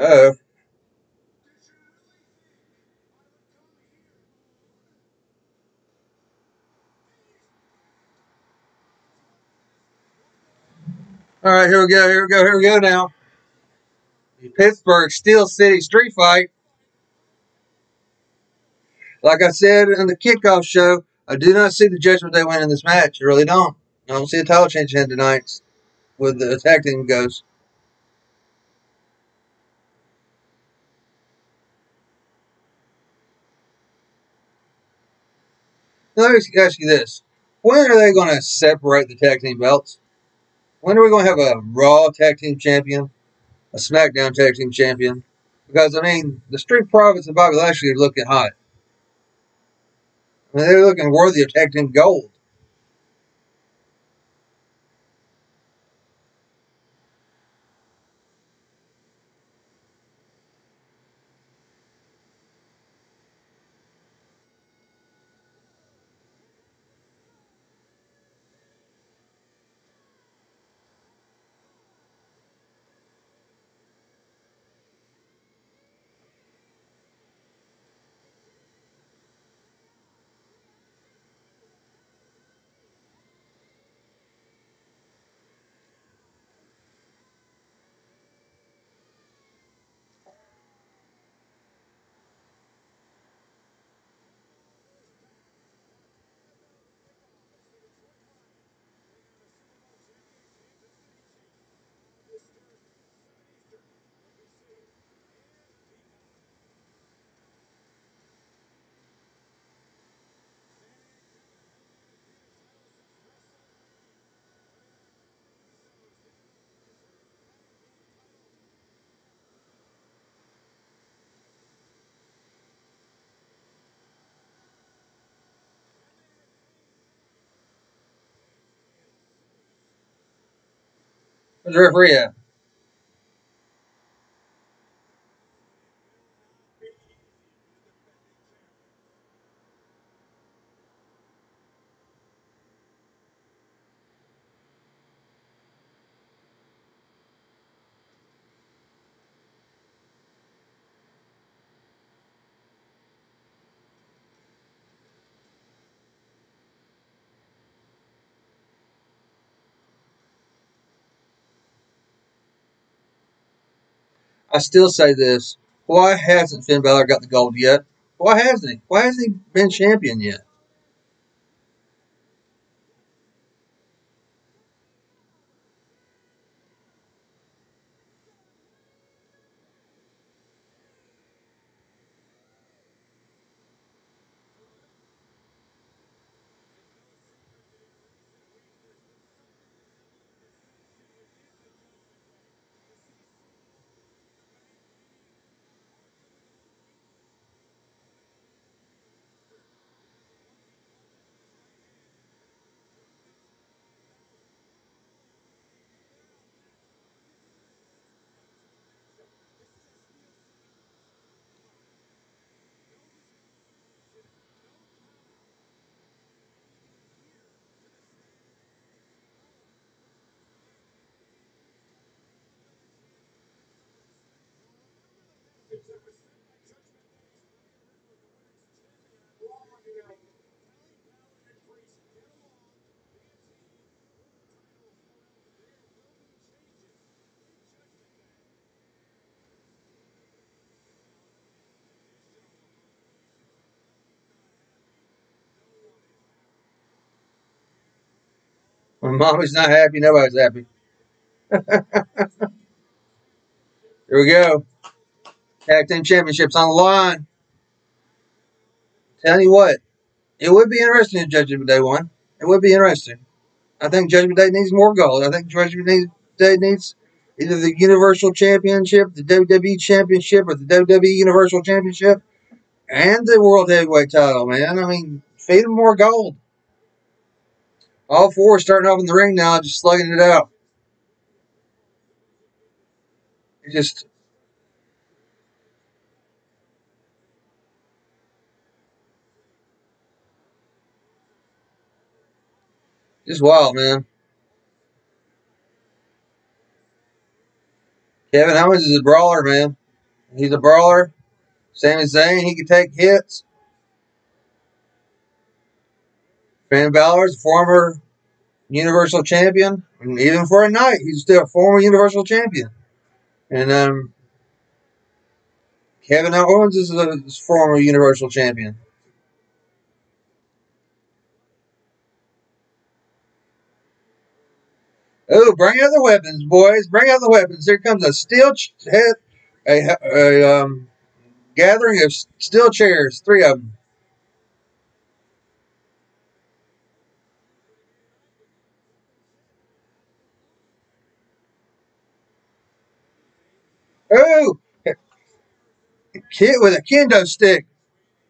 Oh. All right, here we go, here we go, here we go now. Pittsburgh Steel City Street Fight. Like I said in the kickoff show, I do not see the Judgment Day winning this match. I really don't. I don't see a title change in tonight with the team goes. Let me ask you this. When are they going to separate the tag team belts? When are we going to have a Raw tag team champion, a SmackDown tag team champion? Because, I mean, the Street Profits and Bobby Lashley are looking hot. I mean, they're looking worthy of tag team gold. Referee I still say this. Why hasn't Finn Balor got the gold yet? Why hasn't he? Why hasn't he been champion yet? When mommy's not happy, nobody's happy. Here we go. Tag team championships on the line. Tell you what, it would be interesting if Judgment Day won. It would be interesting. I think Judgment Day needs more gold. I think Judgment Day needs either the Universal Championship, the WWE Championship, or the WWE Universal Championship, and the World Heavyweight title, man. I mean, feed them more gold. All four starting off in the ring now, just slugging it out. It just just wild, man. Kevin Owens is a brawler, man. He's a brawler. Sami Zayn, he can take hits. Finn Balor's former Universal Champion. And even for a night, he's still a former Universal Champion. And um, Kevin Owens is a former Universal Champion. Oh, bring out the weapons, boys! Bring out the weapons. Here comes a steel head, a, a um, gathering of steel chairs, three of them. Oh, kid with a kendo stick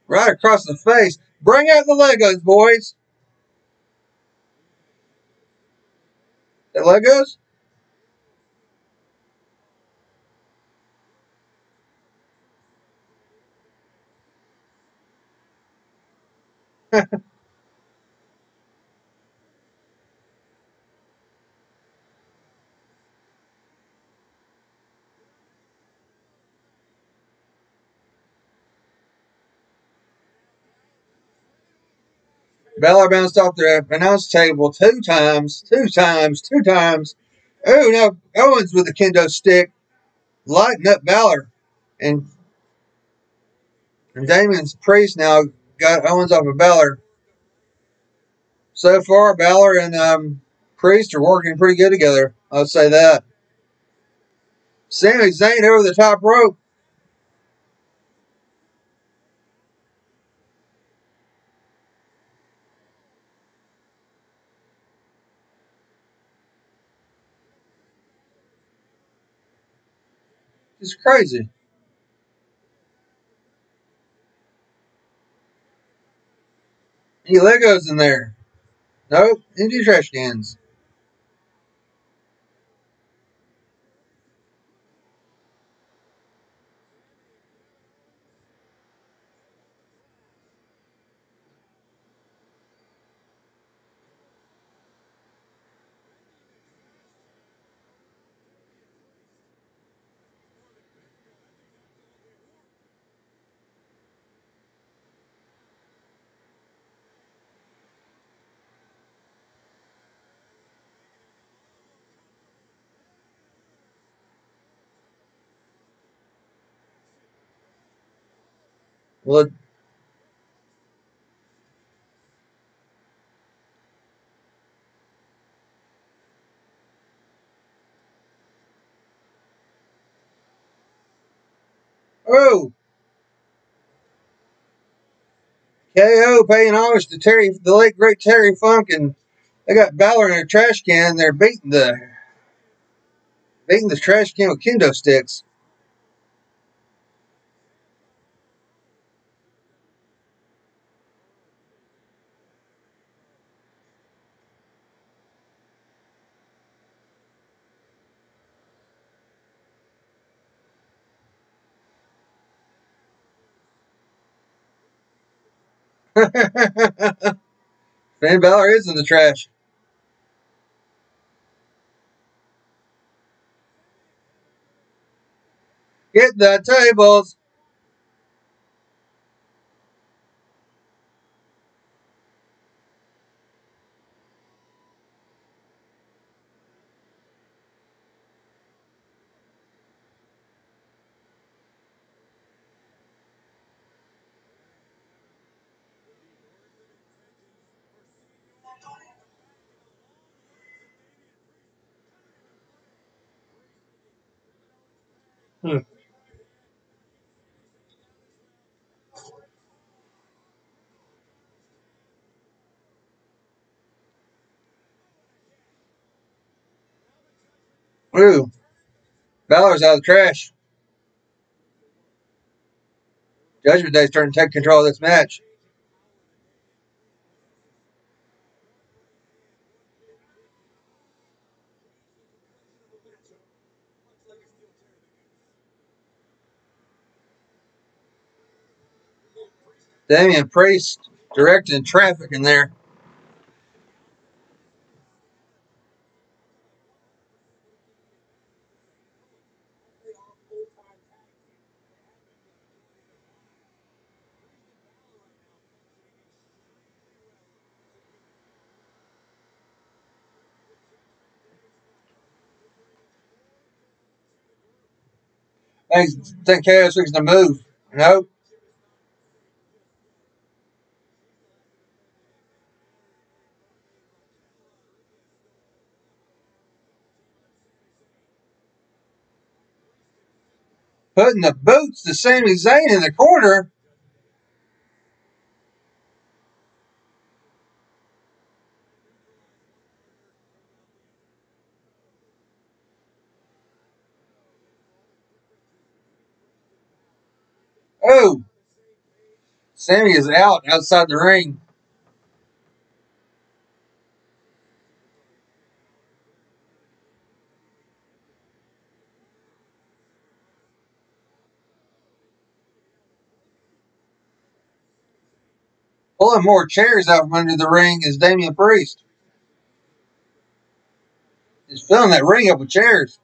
right across the face. Bring out the Legos, boys. The Legos? Balor bounced off the announce table two times, two times, two times. Oh, now Owens with a kendo stick, lighting up Balor. And, and Damian's priest now got Owens off of Balor. So far, Balor and um, Priest are working pretty good together. I'll say that. Sami Zayn over the top rope. It's crazy. Any Legos in there? Nope. Empty trash cans. Well, oh, KO paying homage to Terry, the late great Terry Funk, and they got Balor in a trash can. They're beating the beating the trash can with kendo sticks. Finn Balor is in the trash. Get the tables. Hmm. Ooh. Balor's out of the trash. Judgment Day's trying to take control of this match. Damian Priest directing traffic in there. I think fixing to move. No. Putting the boots to Sami Zayn in the corner. Oh. Sami is out outside the ring. Pulling more chairs out from under the ring is Damian Priest. He's filling that ring up with chairs.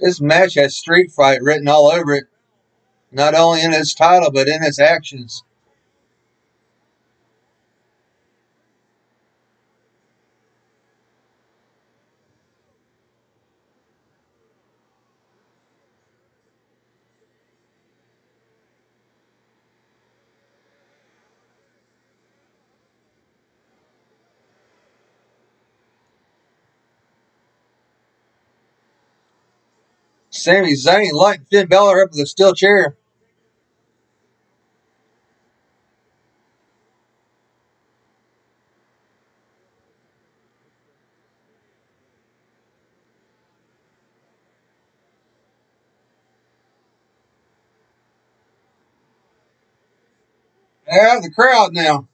This match has street fight written all over it, not only in its title, but in its actions. Sami Zayn lighting Finn Balor up with a steel chair. Yeah, the crowd now.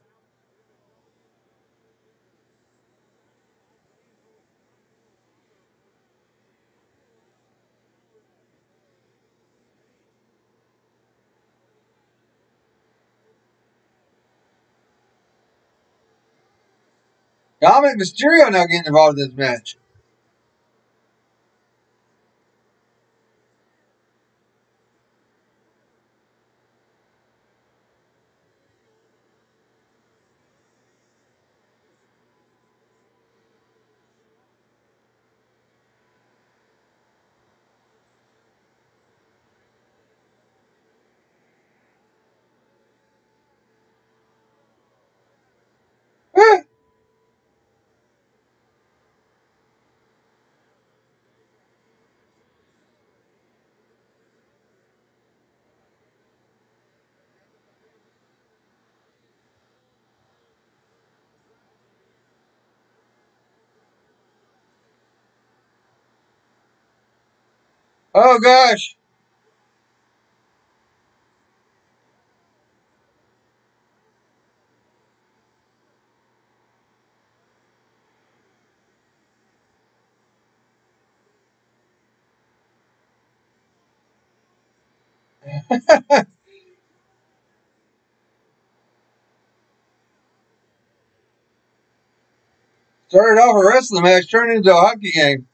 Dominic Mysterio now getting involved in this match. Oh gosh. Started off a wrestling match, turned into a hockey game.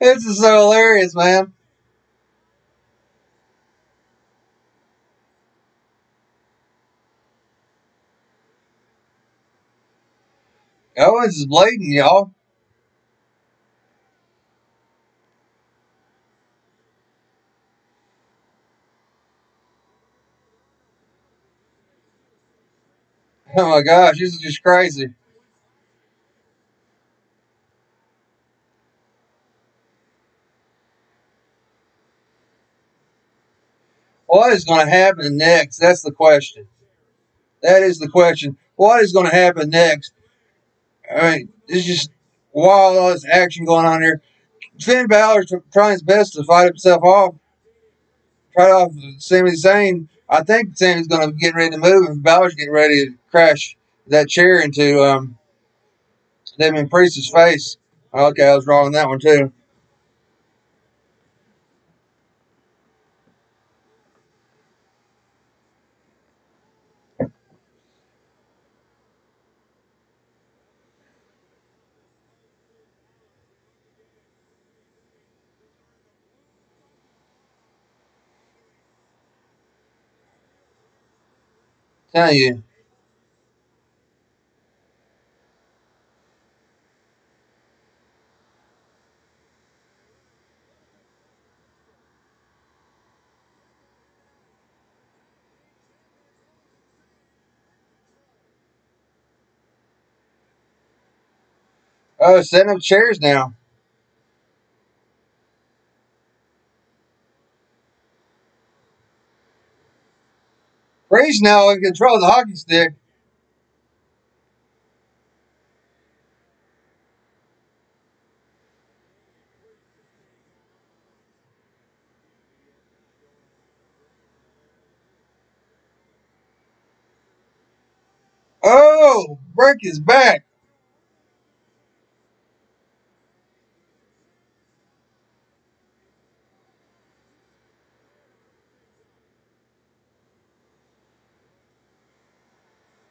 This is so hilarious, man. Owens is bleeding, y'all. Oh my gosh, this is just crazy. What is going to happen next? That's the question. That is the question. What is going to happen next? I mean, it's just wild, all this action going on here. Finn Balor's trying his best to fight himself off. Try off Sami Zayn. I think Sami's going to get ready to move, and Balor's getting ready to crash that chair into um, Damian Priest's face. Okay, I was wrong on that one too. Oh, setting up chairs now. Priest now in control of the hockey stick. Oh, break his back.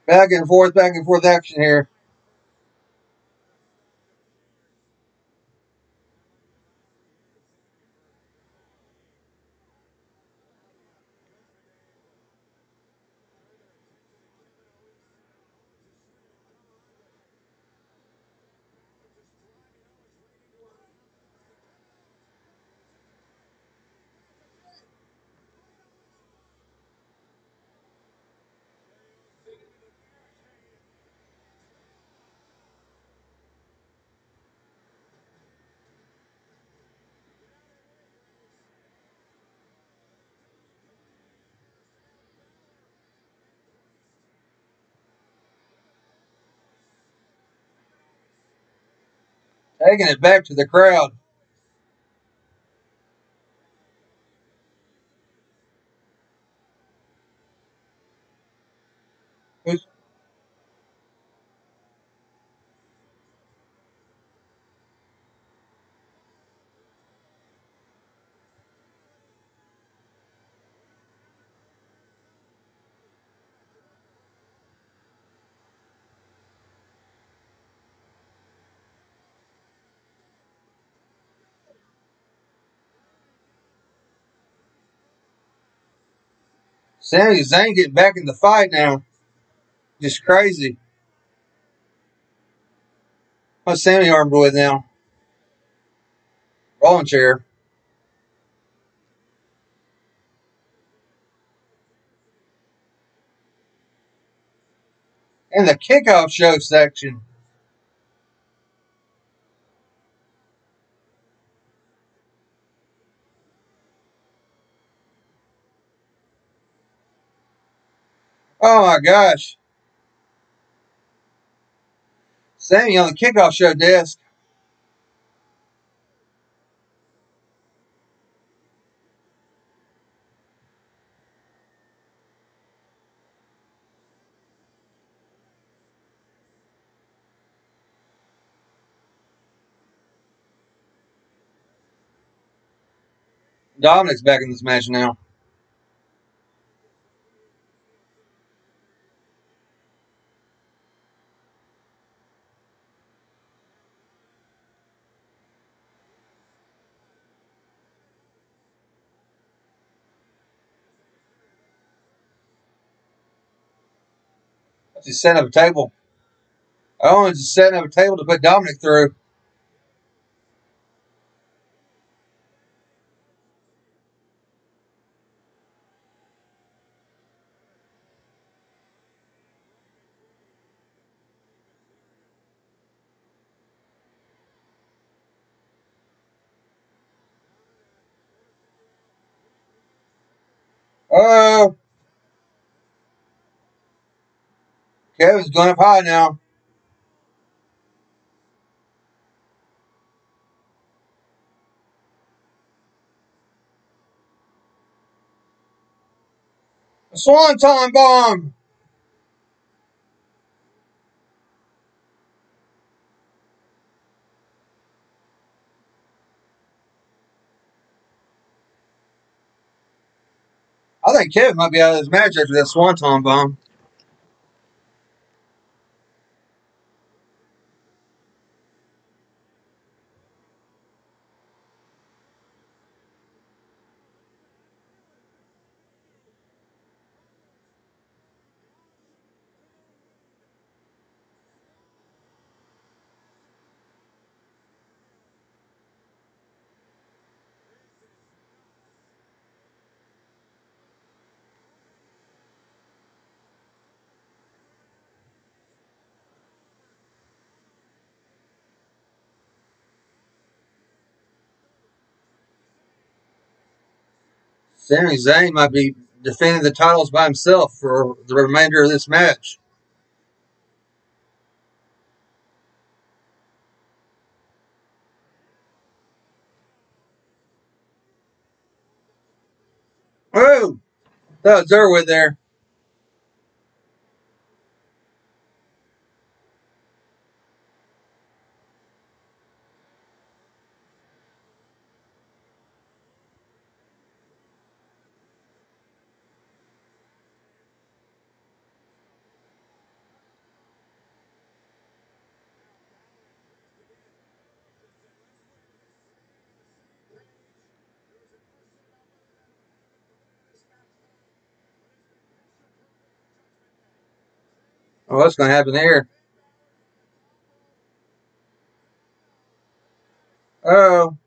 Back and forth, back and forth action here. Taking it back to the crowd. Sami Zayn getting back in the fight now? Just crazy. What's Sami armed with now? Rolling chair. in the kickoff show section. Oh my gosh. Sami on the kickoff show desk. Dominic's back in this match now. Just setting up a table. Owens is setting up a table to put Dominic through. Oh, Kevin's going up high now. A swanton bomb. I think Kevin might be out of this match after that swanton bomb. Sami Zayn might be defending the titles by himself for the remainder of this match. Oh, that was Zerwood there. Oh, what's going to happen here? Oh.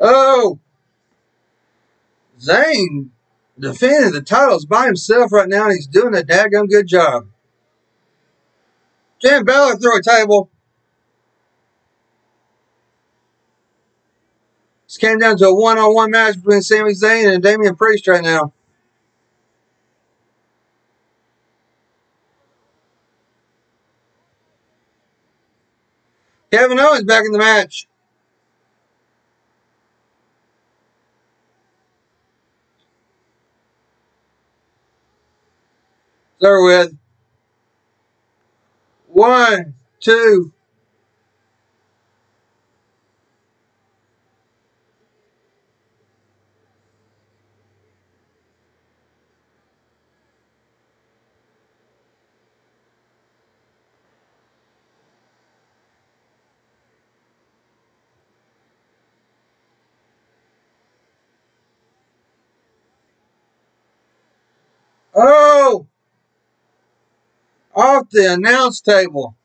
Oh. Zayn defending the titles by himself right now, and he's doing a daggum good job. Jam Balor through a table. This came down to a one-on-one match between Sami Zayn and Damian Priest right now. Kevin Owens back in the match. Start with one, two. Oh! Off the announce table.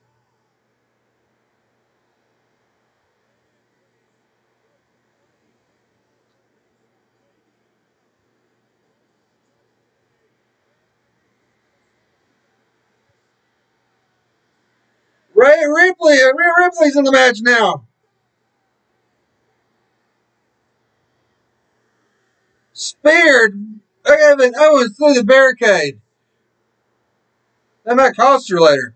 Rhea Ripley, uh, Rhea Ripley's in the match now. Speared Evan Owens oh, through the barricade. That might cost her later.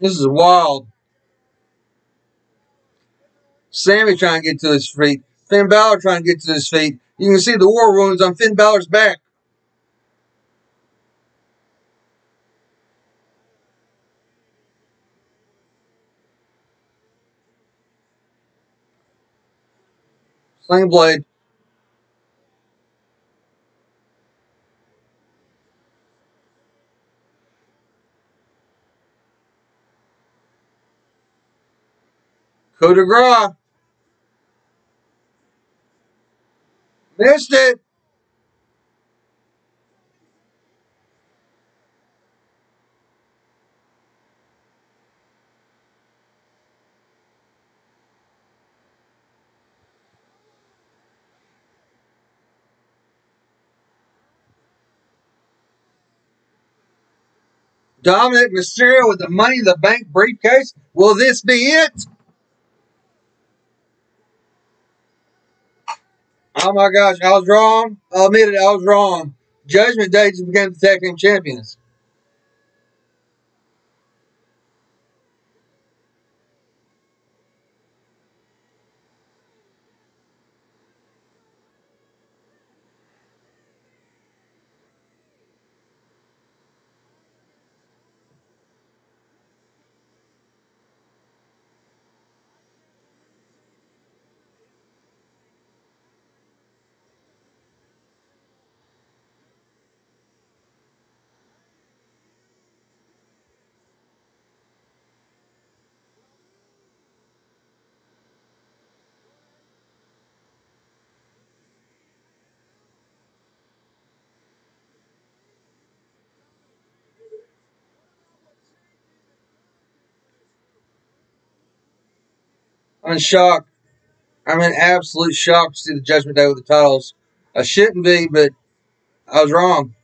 This is wild. Sami trying to get to his feet. Finn Balor trying to get to his feet. You can see the war wounds on Finn Balor's back. Sling blade. Coup de grace. Missed it. Dominic Mysterio with the Money in the Bank briefcase. Will this be it? Oh my gosh, I was wrong. I'll admit it, I was wrong. Judgment Day just became the tag team champions. I'm in shock. I'm in absolute shock to see the Judgment Day with the titles. I shouldn't be, but I was wrong.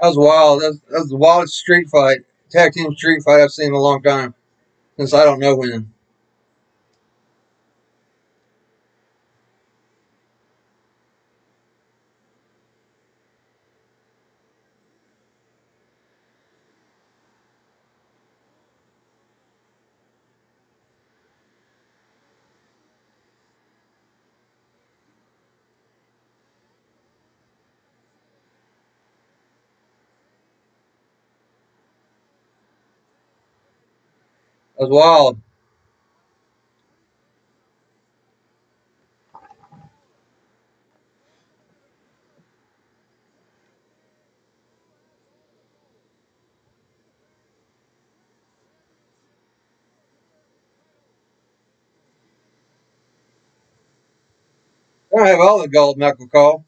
That was wild. That was, that was the wildest street fight, tag team street fight I've seen in a long time. Since I don't know when. Was wild. I have all the gold, Knuckle Call.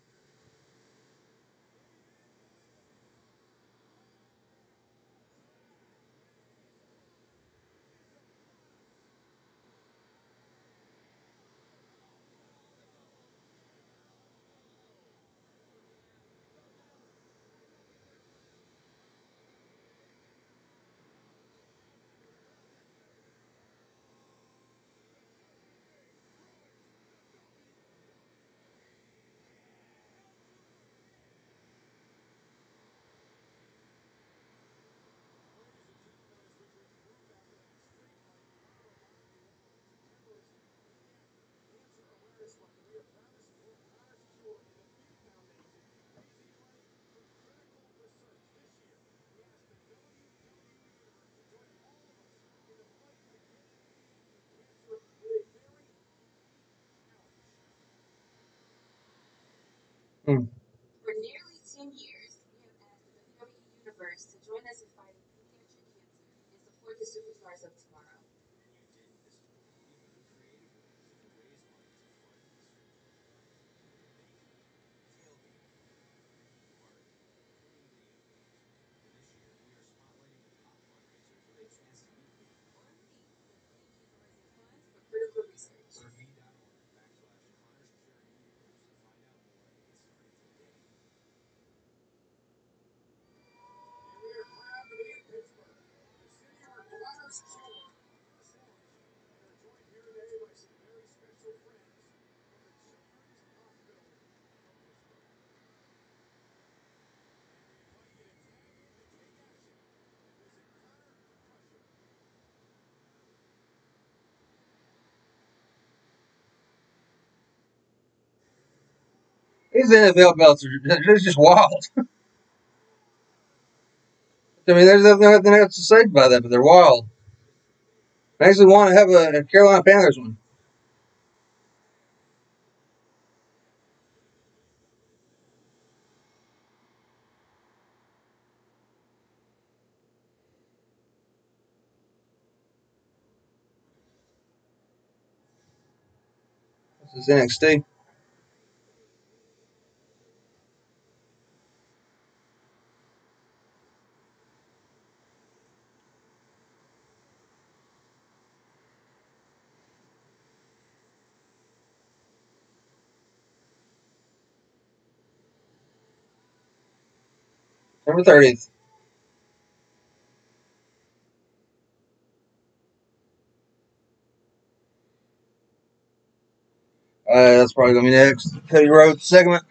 10 years, we have asked the WWE Universe to join us in fighting pediatric cancer and support the superstars of tomorrow. For critical research. And we are proud to be in Pittsburgh, the city where bladder's cure is launched. And are joined here today by some very special friends from the Children's Hospital of Pittsburgh. And we invite you to tag in to take action and visit Connor Crusher. These NFL belts are they're just wild. I mean, there's nothing else to say about that, but they're wild. I actually want to have a, a Carolina Panthers one. This is NXT. Number 30th. Uh, that's probably going to be next. Cody Rhodes segment.